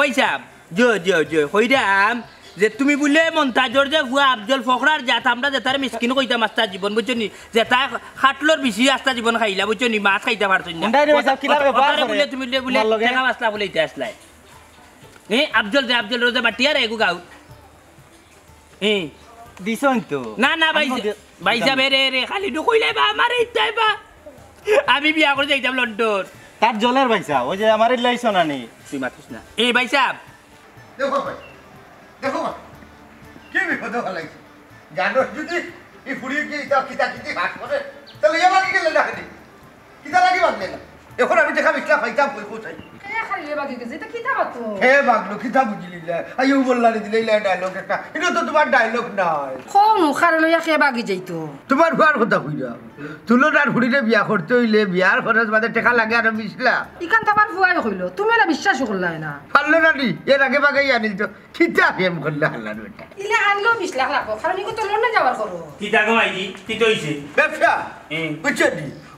ওই সাহেব জো জো জো হইরাম যে তুমি বলে মন্তাজর যে হুয়া আফজল ফখরার জাত আমরা যেতার মিসকিন কইতাম আস্তা জীবন বুঝছ নি? যে তাই খাটলোর বেশি আস্তা জীবন খাইলা বুঝছ নি? মাছ খাইতে পারছ না? বলে তুমি বলে বলে? টাকা মাছলা বলে ইতে আসলাই এ আফজল যে আফজল রোজা বাটিয়ার এগু গাউ এ দিছন তো। না না ভাই ভাই সাহেব রে রে খালি ঢুকইলে বা আমার ইচ্ছাই বা। আমি বিয়া করে যাইতাম লন্ডন। তার জলের ভাইসা ওই যে আমার লাইছ না নি। তুই মাতিস না। এই ভাই সাহেব দেখো ভাই দেখো ভাই কি বিপদ লাগছে? জানো যদি এই ফুড়িয়ে কি ইতা কিতা কিতি হাত করে তাহলে এ বাকি গেলে না কিতা লাগি বাগলে না? এখন আমি দেখা বিকলা খাইতাম কই কোথায়? কি হে বাগলো কিতা বুঝলি আইও দিলে ডায়লগ একটা। এটা তো তোমার ডায়লগ নাই। কোন খারে লইয়া খেয়ে বাকি যাইতো? তোমার হুয়ার কথা কইরা তুলনার ফুড়িরে বিয়া করতে হইলে বিয়ার খরচ বাদে টাকা লাগে আর বিশলা ইখান তো আমার ফুয়াই কইলো তুমি না বিশ্বাস করলাই না। পারল না নি এর আগে বাগাই আনিল তো কিতা প্রেম করলে হাল্লার বেটা? ইলে বিশ লাখ লাগবো কারণ ইগো তো লন্ডন যাওয়ার করো কি কি তো হইছে? ব্যবসা।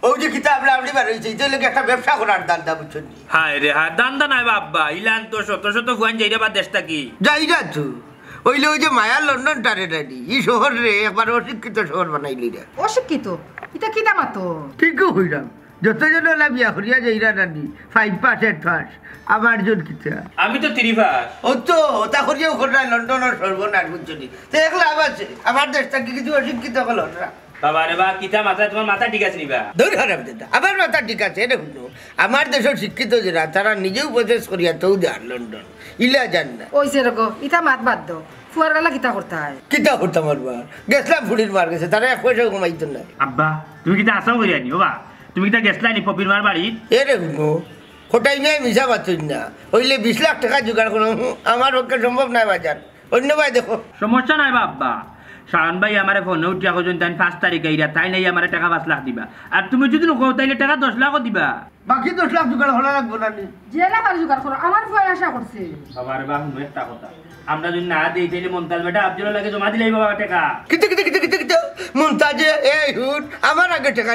বুঝছেন ওই যে কিতা আমরা আপনি বার এটা লোক একটা ব্যবসা করার দান্দা বুঝছেন নি? হায় রে হা দান্দা নাই বাবা ইলান তো শত শত ফুয়ান যাইরা বা দেশটা কি? যাই না তো ওইলে ওই যে মায়া লন্ডন টারে রানি এই শহর রে একবার অশিক্ষিত শহর বানাইলি রে। অশিক্ষিত? এটা কি দামা তো যতজন ওলা বিয়া করিয়া যাইরা রানি ফাইভ পাস এড পাস আমার জন কিতা। আমি তো ত্রিভাস ও তো ওটা করিয়াও করায় লন্ডনের সর্বনাশ বুঝছ নি। তো এক লাভ আছে আমার দেশটা কি কিছু অশিক্ষিত হলো না? বাবা রে বা কিতা মাথা তোমার মাথা ঠিক আছে নিবা দৌড় হারাম দাদা আমার মাথা ঠিক আছে এটা শুনো আমার দেশের শিক্ষিত যারা তারা নিজেও প্রচেস করিয়া তৌ দেন লন্ডন। ইলা জান না ওই যে রকম ইটা মাত বাদ দো ফুয়ার গালা কিতা করতে হয়? কিতা করতাম আর বার গেছিলাম ফুড়ির মার গেছে তারা এক পয়সা কমাইতো না। আব্বা তুমি কিতা আসাও করিয়া নি বাবা তুমি কিতা গেছলা নি পপির মার বাড়ি? এ রে শুনো খোটাই নাই মিশা পাচ্ছি না। হইলে বিশ লাখ টাকা জোগাড় করো আমার পক্ষে সম্ভব নাই বাজার। অন্য ভাই দেখো। সমস্যা নাই বাবা শাহন ভাই আমার ফোনে উঠিয়া কজন তাই পাঁচ তারিখ আইরা তাই নাই আমার টাকা পাঁচ লাখ দিবা। আর তুমি যদি নকো তাইলে টাকা দশ লাখও দিবা। বাকি দশ লাখ জোগাড় হলে লাগবো না নি? জেলা পারি জোগাড় করো আমার ভয় আশা করছে। আমার বা একটা কথা। আমরা যদি না দিই তাইলে মন্তাজ বেটা আব্দুল লাগে জমা দিলেই বাবা টাকা। এই হুট আমার আগে টাকা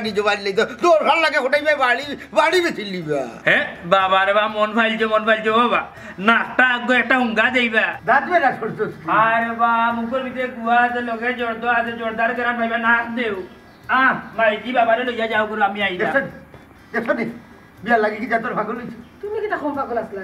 তো। তোর ভালো লাগে হোটাই ভাই বাড়ি বাড়ি বেশি লিবা হ্যাঁ বাবার বা মন ফাইলছে মন ফাইলছে বাবা। নাকটা আগে একটা হুঙ্গা দেইবা। দাঁত বেড়া করছিস আরে বা মুখের ভিতরে কুয়া আছে লোকে জোরদ আছে জোরদার গ্রাম ভাইবা নাক দেও। আহ মাইজি বাবারে লইয়া যাও করো আমি আইলা দেখছেন দেখছেন বিয়া লাগে কি যা তোর ভাগল হয়েছে তুমি কি তখন পাগল আসলা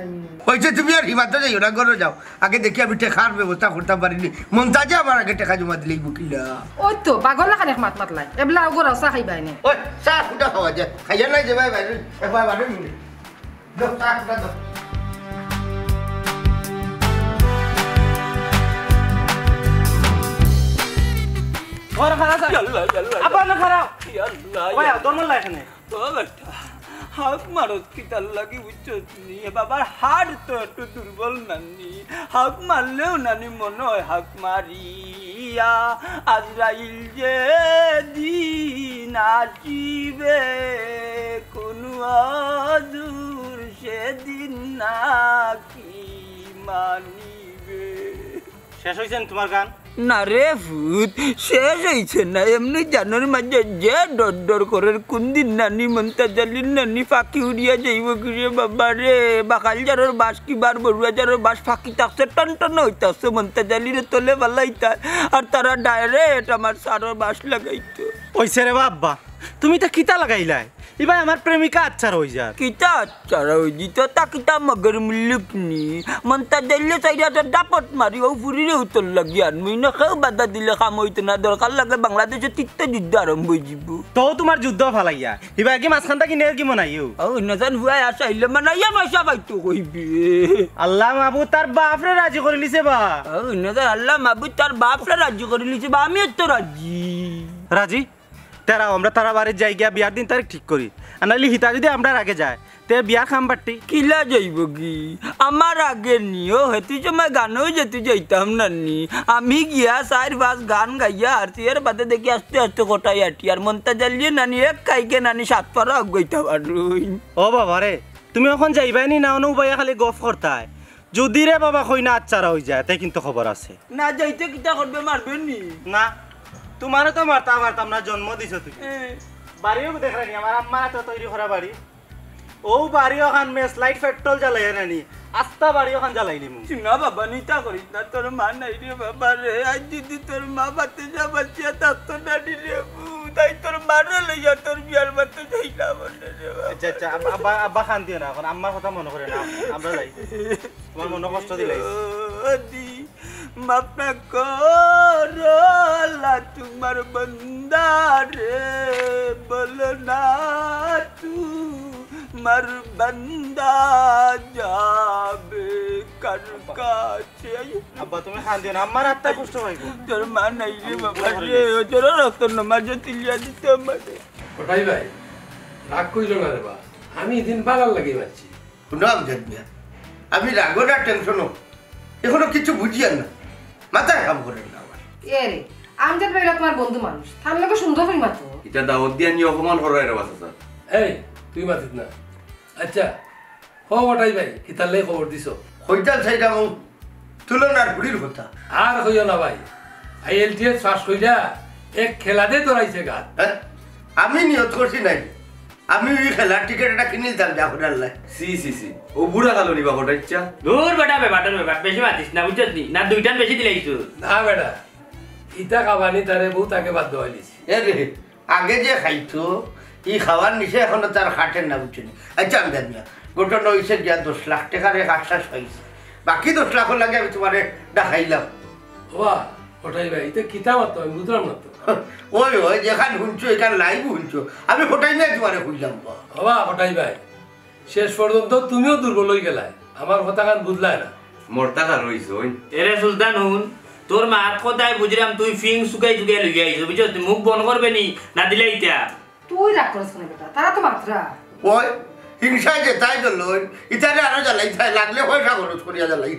হয়েছে তুমি আর হিমাতে যাইও না ঘরে যাও। আগে দেখি আমি টেকার ব্যবস্থা করতে পারিনি। মমতাজে আমার আগে টাকা জমা দিলেই বুকিলা। ওই তো পাগল লাগান এক মাত মাতলাই। এবলা ওগর চা খাইবাই নে। ওই চা ফুটা খাওয়া যায়। খাইয়া নাই যে ভাই বাইরে একবার বাইরে মিলে দাও চা দাও ঘর খারাপ আপা না খারাপ ভাই দমন লাই এখানে। হাক মারত কিতার লাগি বুঝছত নি বাবার হাড় তো একটু দুর্বল নানি। হাক মারলেও নানি মনে হয় হাক মারিয়া, আজরাইল যে দিন আসিবে, কোনো অদূর সেদিন নাকি মানিবে। শেষ হয়েছেন তোমার গান? না রে ভূত, শেষ হয়েছে না। এমনি জানোর মাঝে যে ডর ডর করে, কোন দিন নানি মন্তা জালির নানি ফাঁকি উড়িয়া যাইব কিরে বাবা রে? বাকাল যারোর বাস কি বার, বড়ুয়া যারোর বাস ফাঁকি থাকছে, টন টন হইতাছে মন্তা জালিরে তোলে বালাইতা আর তারা ডাইরেক্ট আমার সারোর বাস লাগাইতো। ওইসে রে বাব্বা তুমি তো কিতা লাগাইলাই? এবার আমার প্রেমিকা আচ্ছার হয়ে যাক কিতা চারা ওই দিত তা কিতা মগর মুল্লুক নি? মন্তা দিলে চাইরা ডাপট মারি ও ফুরিরে উত্তর লাগি আর। মুই না খেয়ে বাধা দিলে কাম হইতো না। দরকার লাগে বাংলাদেশে তিক্ত যুদ্ধ আরম্ভ হয়ে যাব তো তোমার যুদ্ধ ফালাইয়া এবার কি মাঝখানটা কিনে কি মনাইও? ও নজান হুয়াই আসা ইলে মানে ইয়া মাইসা পাইতো কইবি। আল্লাহ মাবু তার বাপরে রাজি করে লিছে বা। ও নজান আল্লাহ মাবুদ তার বাপরা রাজ্য করে লিছে বা আমি তো রাজি। রাজি? তেরা আমরা তারা বাড়ির যাই গিয়া বিয়ার দিন তারিখ ঠিক করি। আর নাহলে হিতা যদি আমরা আগে যায় তে বিয়ার খাম বাট্টি। কিলা যাইব কি? আমার আগে নিও হেতু সময় গানও যেতে যাইতাম না নি আমি গিয়া চার পাঁচ গান গাইয়া আরতি এর বাদে দেখি আস্তে আস্তে কোটাই আটি। আর মনটা জ্বালিয়ে নানি এক খাইকে নানি সাত পারা গইতা পারুই। ও বাবা রে তুমি এখন যাইবাই নি না অনু বাইয়া খালি গফ করতাই। যদি রে বাবা কই না আচ্ছারা হয়ে যায় তাই কিন্তু খবর আছে। না যাইতে কিতা করবে মারবে নি? না তোমারও তো মারতা মারতাম না জন্ম দিছ তুমি বাড়িও দেখা নি আমার আম্মা তো তৈরি করা বাড়ি ও বাড়ি ওখান মেস লাইট পেট্রোল জ্বালাই নানি আস্তা বাড়ি ওখান জ্বালাইনি মু না বাবা নিতা করিস না তোর মা নাই রে বাবা রে আজ যদি তোর মা বাতে যা বাচ্চা তার তো নানি রে তাই তোর মারে লইয়া তোর বিয়ার বাতে যাইলাম রে বাবা। আচ্ছা আচ্ছা আব্বা- আব্বা আব্বা খান দিও না এখন আম্মার কথা মনে করে না আমরা যাই তোমার মনে কষ্ট দিলাই দি মাপনা করো আল্লাহ তোমার বন্দারে। বলো না তোমার বন্দা যাবে কার কাছে? আব্বা তুমি খান না আম্মার আত্মা কষ্ট পাইব তোর মা নাই রে বাবা রে তোর রক্ত নমাজ তিলিয়া দিতে আমারে। ওটাই ভাই রাগ করিল না রে বা আমি দিন লাগিয়ে পাচ্ছি শুনো আমি না টেনশনও। এখনও কিছু বুঝিয়ান না। মাথায় কাম করেন না আমার এ রে আমজাদ ভাইরা তোমার বন্ধু মানুষ। তার লোক সুন্দর করি মাতো এটা দাওয়াত দিয়া নিয়ে অপমান হরাই রে বাসা স্যার। এই তুই মাতিস না। আচ্ছা হ ওটাই ভাই কিতার লাই খবর দিছ? হইতাল সাইডা মো তুলনার ঘুড়ির কথা। আর হইও না ভাই। I L T S pass কইরা এক খেলাতে দৌড়াইছে গাত। হ্যাঁ আমি নিয়ত করছি নাই। আমি ওই খেলার টিকিট একটা কিনে যখন আল্লাহ। সি সি সি। ও বুড়া কালো নিবা হঠাৎ ইচ্ছা? দূর বেটা ব্যাপারটার ব্যাপার। বেশি মাতিস না বুঝছিস নি? না দুইটান বেশি দিলাইছো না বেটা ইটা কাবানি তারে বহুত আগে বাদ দেওয়া দিছি। এ রে আগে যে খাইতো ই খাওয়ার নিচে এখনও তার খাটের না বুঝছেন আচ্ছা আমি জানি ঘটনা হয়েছে গিয়া দশ লাখ টাকার এক আশ্বাস পাইছে। বাকি দশ লাখ লাগে আমি তোমারে দেখাইলাম। ওয়া ওটাই ভাই এটা কিতা মাত্র আমি বুঝলাম না তো। ওই ওই যেখানে শুনছো এখানে লাইভ শুনছো আমি ফোটাই নাই তোমারে খুঁজলাম। হবা ওটাই ভাই। শেষ পর্যন্ত তুমিও দুর্বল হয়ে গেলাই। আমার কথা কান বুঝলাই না। মরতা কার রইছ ওই। এরে সুলতান হুন তোর মাত কথায় বুঝলাম তুই ফিং শুকাই শুকাই লইয়া আইছো বুঝছ? তুই মুখ বন্ধ করবে নি? না দিলে ইটা তুই রাগ করিস না বেটা? তারা তো মাত্রা। ওই হিংসায় যে তাই তো লই। ইতারে আরও জ্বালাই চাই লাগলে পয়সা খরচ করিয়া জ্বালাই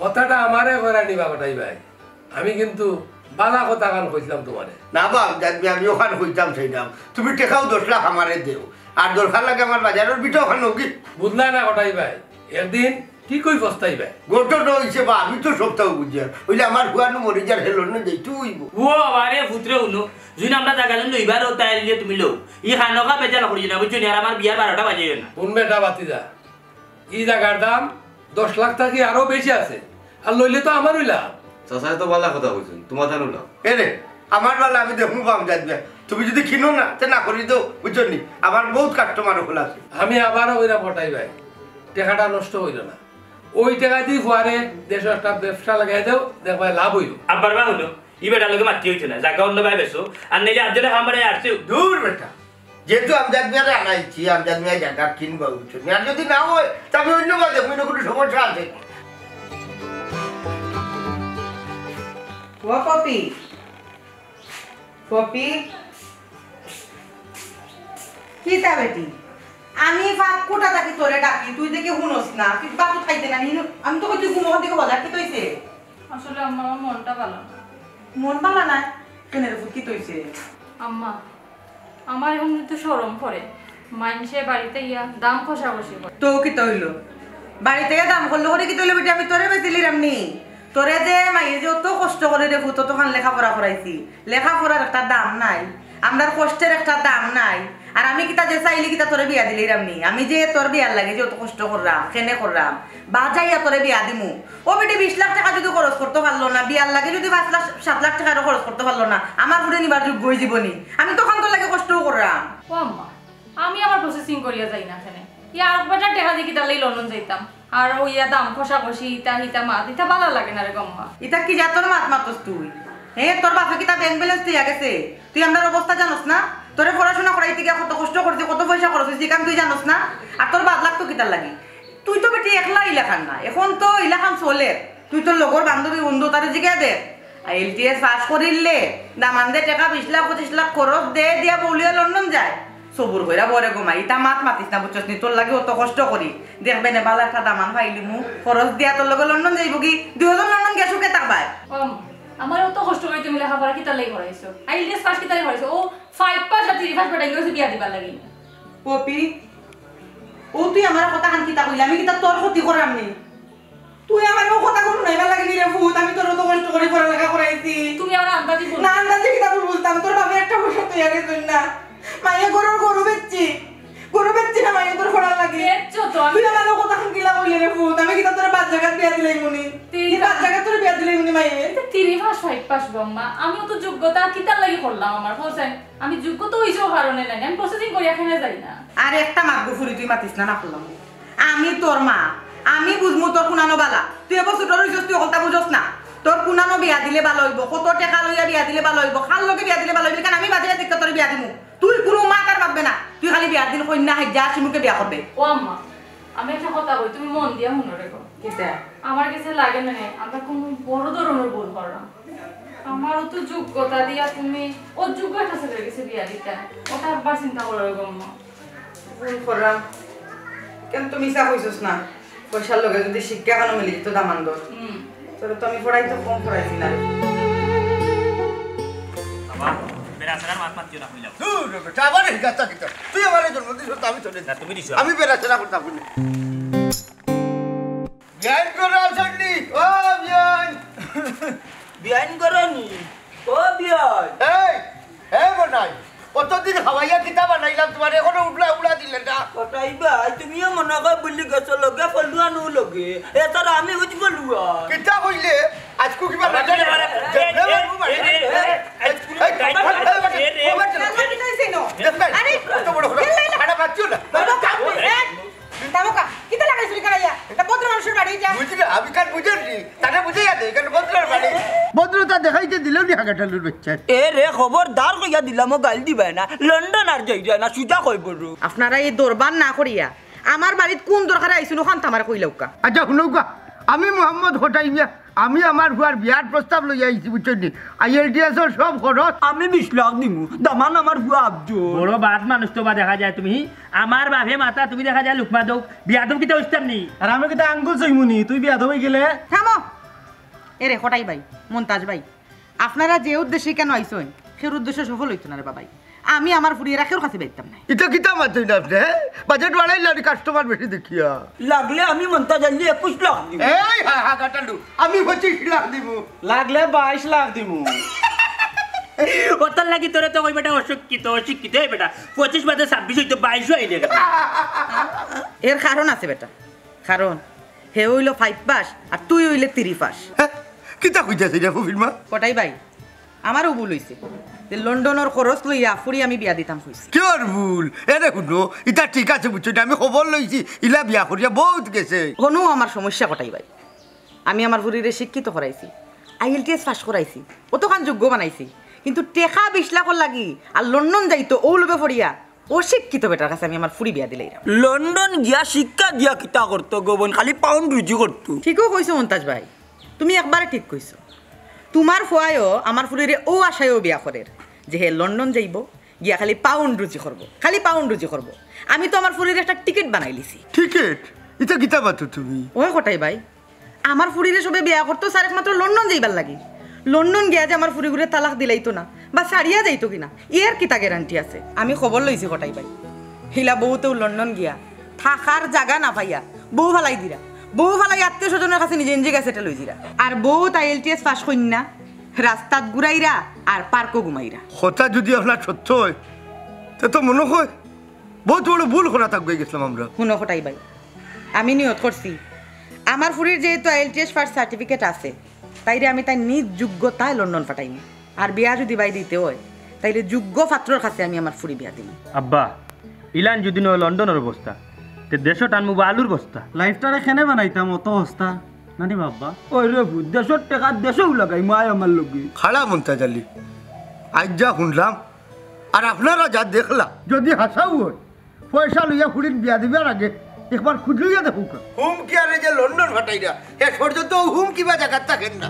কথাটা আমারে করা নিবা ওটাই ভাই। আমি কিন্তু বালা কথা কান কইছিলাম তোমারে। না বা জানবি আমি ওখানে হইতাম সেইটাম তুমি টেকাও দশ লাখ আমারে দেও। আর দরকার লাগে আমার বাজারের বিটা ওখানে কি বুঝলা না কটাই ভাই একদিন কি কই পস্তাই ভাই গোটটা হইছে বা আমি তো সপ্তাহ বুঝি আর। ওইলে আমার হুয়ানো মরি যার হেলো না যাইতে হইব। ও আরে পুত্রে শুনো যদি আমরা জায়গা জন্য এবার তাই যে তুমি লো ই খানকা বেচা না করি না বুঝছ নি? আর আমার বিয়ার বারোটা বাজে না। কোন বেটা বাতি যা এই জায়গার দাম দশ লাখ টাকা আরও বেশি আছে। আর লইলে তো আমারই লাভ। চাচাই তো বালা কথা কইছেন তোমার জানো না? এরে আমার বেলা আমি দেখুন পাম জানবে। তুমি যদি কিনো না তে না করি তো বুঝছ নি আমার বহুত কাস্টমার খোলা আছে। আমি আবারও ওইরা পটাই ভাই। টাকাটা নষ্ট হইল না। ওই টাকা দিয়ে ফুয়ারে দেশে একটা ব্যবসা লাগাই দেও দেখবা লাভ হইল। আব্বার বা শুনো ই বেটা লোকে মাতি হইছে না জায়গা অন্য ভাই বেসো আর নাইলে আর জন্য খামারে আসছে। দূর বেটা। যেহেতু আমজাদ মিয়ারে আনাইছি আমজাদ মিয়া জায়গা কিনবা বুঝছ আর যদি না হয় তা আমি অন্য বাজে কোনো সমস্যা আছে? ও পপি পপি কি তা বেটি? আমি ফাঁক কোটা থাকি তোরে ডাকি তুই দেখে শুনস না তুই বাবু খাইতে না নিনু আমি তো কই তুই দিকে বলা কি তৈছে? আসলে আম্মা আমার মনটা ভালো না। মন পালা না? কেন রে কি তৈছে? আম্মা আমার এখন একটু সরম করে মানুষের বাড়িতে ইয়া দাম কষাকষি করে। তো কি তৈল? বাড়ি থেকে দাম করল করে কি তৈল বেটি? আমি তোরে বেচিলি রামনি তোরে যে মাইয়ে যে অত কষ্ট করে রে ফুতো তখন লেখাপড়া করাইছি। লেখাপড়ার একটা দাম নাই। আমরা কষ্টের একটা দাম নাই। আর আমি কিতা যে চাইলি কিতা তোরে বিয়া দিলি রামনি। আমি যে তোর বিয়ার লাগে যে অত কষ্ট করলাম খেনে করলাম বাজাইয়া তোরে বিয়া দিমু। ও বেটি, বিশ লাখ টাকা যদি খরচ করতে পারল না, বিয়ার লাগে যদি পাঁচ লাখ, সাত লাখ টাকারও খরচ করতে পারল না, আমার ঘুরে নিবার যোগ্য হয়ে জীবনী। আমি তখন তোর লাগে কষ্টও করলাম আমি আবার প্রসেসিং করিয়া যাই না এখানে ইয়া বাজার টেকা দেখি তাহলে লন্ডন যাইতাম। আর ওই দাম কষাকষি ইতা, হিতা, মাত, ইতা ভালো লাগে না রে গম্মা। ইতা কি যা তোর মাত মাতস তুই? হে, তোর বাপে কি তা ব্যাংক ব্যালেন্স তুই গেছে? তুই আমার অবস্থা জানোস না? তোরে পড়াশোনা করাইতে গিয়া কত কষ্ট করছে, কত পয়সা হয়েছে, কাম তুই জানোস না? আর তোর বাদ লাগতো কিতার লাগি? তুই তো বেটি একলা ইলাখান না, এখন তো ইলাখান চলে। তুই তোর লগর বান্ধবী বন্ধু তারে জিগা দে। এল টি এস পাস করিলে দামান দে টাকা বিশ লাখ, পঁচিশ লাখ খরচ দে, দিয়া বউলিয়া লন্ডন যায়। সবুর কইরা বরে গোমাই। ইতা মাত মাতিস না বুঝছস নি? তোর লাগে অত কষ্ট করি দেখবে না বালা একটা দামান পাইলি মু খরচ দিয়া তোর লগে লন্ডন যাইব কি? দুই হাজার লন্ডন গেছো কে আম্মা, আমার অত কষ্ট করে তুমি লেখাপড়া কি তাহলে করাইছো আইলিয়াস ফার্স্ট কি তাহলে করাইছো ও ফাইভ পাস আর থ্রি পাস পেটাই গেছে বিয়া দিবার লাগি। পপি ও তুই আমার কথা কান কিতা কইলা। আমি কিতা তোর ক্ষতি করাম নি? তুই আমার ও কথা করু নাইবা লাগি রে ভূত। আমি তোর তো কষ্ট করে পড়ালেখা করাইছি তুমি আমার আন্দাজি না আন্দাজে কিতা তুই বুঝতাম তোর বাবা একটা পয়সা তুই আগে না। মাইয়া গরুর গরু বেচছি। গরু বেচছি না মাইয়া তোর লাগে। বেচছো তো, আমি- তুই আমার কথা কান কিলা কইলে রে আমি কিতা তোর বাদ জায়গা বিয়া দিলাই মুনি তুই বাদ জায়গা তোর বিয়া দিলাই মুনি মাইয়া? পাস ফাইভ পাস আমিও তো যোগ্যতা লাগি করলাম আমার হোসেন আমি যোগ্যতা হইছেও কারণে নাই। আমি প্রসেসিং করি এখানে যাই না। আর একটা মাগো ফুরি তুই মাতিস না না করলাম। আমি তোর মা। আমি বুঝমু তোর কুনানো বালা। তুই এবার ছোট রইছস তুই কথা বুঝস না। তোর কুনানো বিয়া দিলে ভালো হইব। কত টাকা লইয়া বিয়া দিলে ভালো হইব। খাল লগে বিয়া দিলে ভালো হইব কারণ আমি বাদে দেখতে তোর বিয়া দিমু। তুই কোনো মা তার ভাববে না তুই খালি বিয়ার দিন কন্যা হাইজা শিমুকে বিয়া করবে ও আম্মা আমি একটা কথা কই তুমি মন দিয়া শুনো রে গো। কিতা আমার কাছে লাগে না আমরা কোনো বড় ধরনের ভুল করলাম। আমারও তো যোগ্যতা দিয়া তুমি ও যোগ্য একটা ছেলের কাছে বিয়া দিতে। ওটা একবার চিন্তা করো রে গম্মা ভুল করলাম। কেন তুমি মিশা কইছস না? পয়সার লগে যদি শিক্ষা কেন মিলি তো দামান হুম। তোর তো আমি পড়াই তো কম পড়াইছি না। বাবা বেড়া সারার মাত মাতিও না কইলাম দূর বেটা কিতা তুই আমার জন্ম দিছ আমি চলে না তুমি দিছো। আমি বেড়াচেরা করতাম না জ্ঞান করে আসনি ও বিয়ান বিয়াইন করনি ও বিয়াই এই এই বনাই। কতদিন হাওয়াইয়া কিতা বানাইলাম তোমার এখন উঠলা উড়া দিলে না কটাই ভাই তুমিও মনে কর বুলি গেছো লগে ফলুয়া নু লগে এ তোর আমি উজ গলুয়া কিতা কইলে আজকু কিবা এ, আরে কত বড় হলো আরে বাচ্চু না তামকা কিতা লাগাইছিস কারাইয়া এটা ভদ্র মানুষের বাড়ি যা বুঝলি আমি কাল বুঝেছি তাকে বুঝে যাবে এখানে বদলার বাড়ি। বদলতা দেখাইতে দিলেও নি হাগাটালুর বাচ্চা এ রে খবরদার কইয়া দিলাম গাল দিবাই না। লন্ডন আর যাই যায় না সুজা কই বড় আপনারা এই দরবার না করিয়া আমার বাড়িত কোন দরকারে আইছিল খান তামার কইলৌকা আচ্ছা শুনৌকা আমি মোহাম্মদ হোটাই মিয়া আমি আমার হুয়ার বিয়ার প্রস্তাব লই আইছি বুঝছি আইএলটিএসর সব খরচ। আমি বিশ লাখ দিমু। দামান আমার বুয়া আবজোর বড় বাদ মানুষ তো বা দেখা যায় তুমি। আমার বাপে মাতা তুমি দেখা যায় লুকমা দৌ বিয়া দৌ কিতা উঠতাম নি? আর আমি কিন্তু আঙ্গুল চাইমুনি তুই বিয়া হয়ে গেলে থামো। এরে হটাই ভাই মন্তাজ ভাই আপনারা যে উদ্দেশ্যে কেন আইসেন সে উদ্দেশ্য সফল হইতো না রে বাবাই। আমি আমার ফুরিয়ে রাখেও কাছে বাইতাম না। এটা কিতা মাত্রই না আপনি হ্যাঁ? বাজেট বাড়াইলে আর কাস্টমার বেশি দেখিয়া। লাগলে আমি মন্তা জানলি একুশ লাখ দিব। এই হা হা কাটালু আমি পঁচিশ লাখ দিব। লাগলে বাইশ লাখ দিমু ওটার লাগি তোরে তো ওই বেটা অশিক্ষিত অশিক্ষিত এই বেটা। পঁচিশ বাদে ছাব্বিশ হইতো বাইশ হয়ে গেছে। এর কারণ আছে বেটা। কারণ হে হইল ফাইভ পাস আর তুই হইলে তিরি পাস হ্যাঁ, কিতা কইতাছে রে ফুফির মা? কটাই ভাই? আমারও ভুল হইছে। লন্ডনের খরচ লইয়া ফুরি আমি বিয়া দিতাম কইছি কিয়র ভুল? এরে শুনো ইটা ঠিক আছে বুঝছ আমি খবর লইছি ইলা বিয়া করিয়া বহুত গেছে। কোনো আমার সমস্যা কটাই ভাই। আমি আমার ফুরিরে শিক্ষিত করাইছি আইএলটিএস পাস করাইছি অতখান যোগ্য বানাইছি কিন্তু টেকা বিশ লাখর লাগি আর লন্ডন যাইতো ও লোবে ফরিয়া অশিক্ষিত বেটার কাছে আমি আমার ফুরি বিয়া দিলাই লন্ডন গিয়া শিক্ষা দিয়া কিতা করতো গোবন খালি পাউন্ড রুজি করতো ঠিকও কইছো মন্তাজ ভাই তুমি একবারে ঠিক কইছো তোমার ফুয়ায়ও আমার ফুলিরে ও আশায়ও বিয়া করে যে হে লন্ডন যাইব গিয়া খালি পাউন্ড রুজি করব খালি পাউন্ড রুজি করব। আমি তো আমার ফুলির একটা টিকিট বানাই লিছি। টিকেট এটা কিতা মাতো তুমি? ওই কটাই ভাই আমার ফুরিরে সবে বিয়া করতো স্যার একমাত্র লন্ডন যাইবার লাগি। লন্ডন গিয়া যে আমার ফুরি ঘুরে তালাক দিলাইতো না বা সারিয়া যাইতো কিনা ইয়ার কিতা গ্যারান্টি আছে? আমি খবর লইছি কটাই ভাই। হিলা বউতেও লন্ডন গিয়া থাকার জায়গা না পাইয়া বউ ফালাই দিরা। বউ ফালাই আত্মীয় স্বজনের কাছে নিজে নিজে গেছে এটা লই দিরা আর বউ তাই এলটিএস পাস কইনা রাস্তাত ঘুরাইরা আর পার্কও ঘুমাইরা। কথা যদি আপনার সত্য হয় তা তো মনে হয় বহুত বড় ভুল করা থাকবে গেছিলাম আমরা। শুনো কটাই ভাই আমি নিয়ত করছি আমার ফুরির যেহেতু এলটিএস ফার্স্ট সার্টিফিকেট আছে তাইলে আমি তাই নিজ যোগ্যতায় লন্ডন পাঠাইম। আর বিয়া যদি বাই দিতে হয় তাইলে যোগ্য পাত্রর কাছে আমি আমার ফুরি বিয়া দিম। আব্বা ইলান যদি নয় লন্ডনের অবস্থা তে দেশও টানমু বা আলুর বস্তা। লাইফটারে খেনে বানাইতাম অত হস্তা নানি বাবা। ওই রে ভূত দেশের টেকা দেশেও লাগাই মাই আমার লগে। খাড়া মনতা জালি আজ যা শুনলাম আর আপনারা যা দেখলাম। যদি হাসাও হয় পয়সা লইয়া ফুড়ির বিয়া দিবার আগে একবার খুঁজলিয়া দেখুক। হুম কি আরে যে লন্ডন ফাটাইরা এ পর্যন্ত হুম কিবা জায়গা থাকেন না।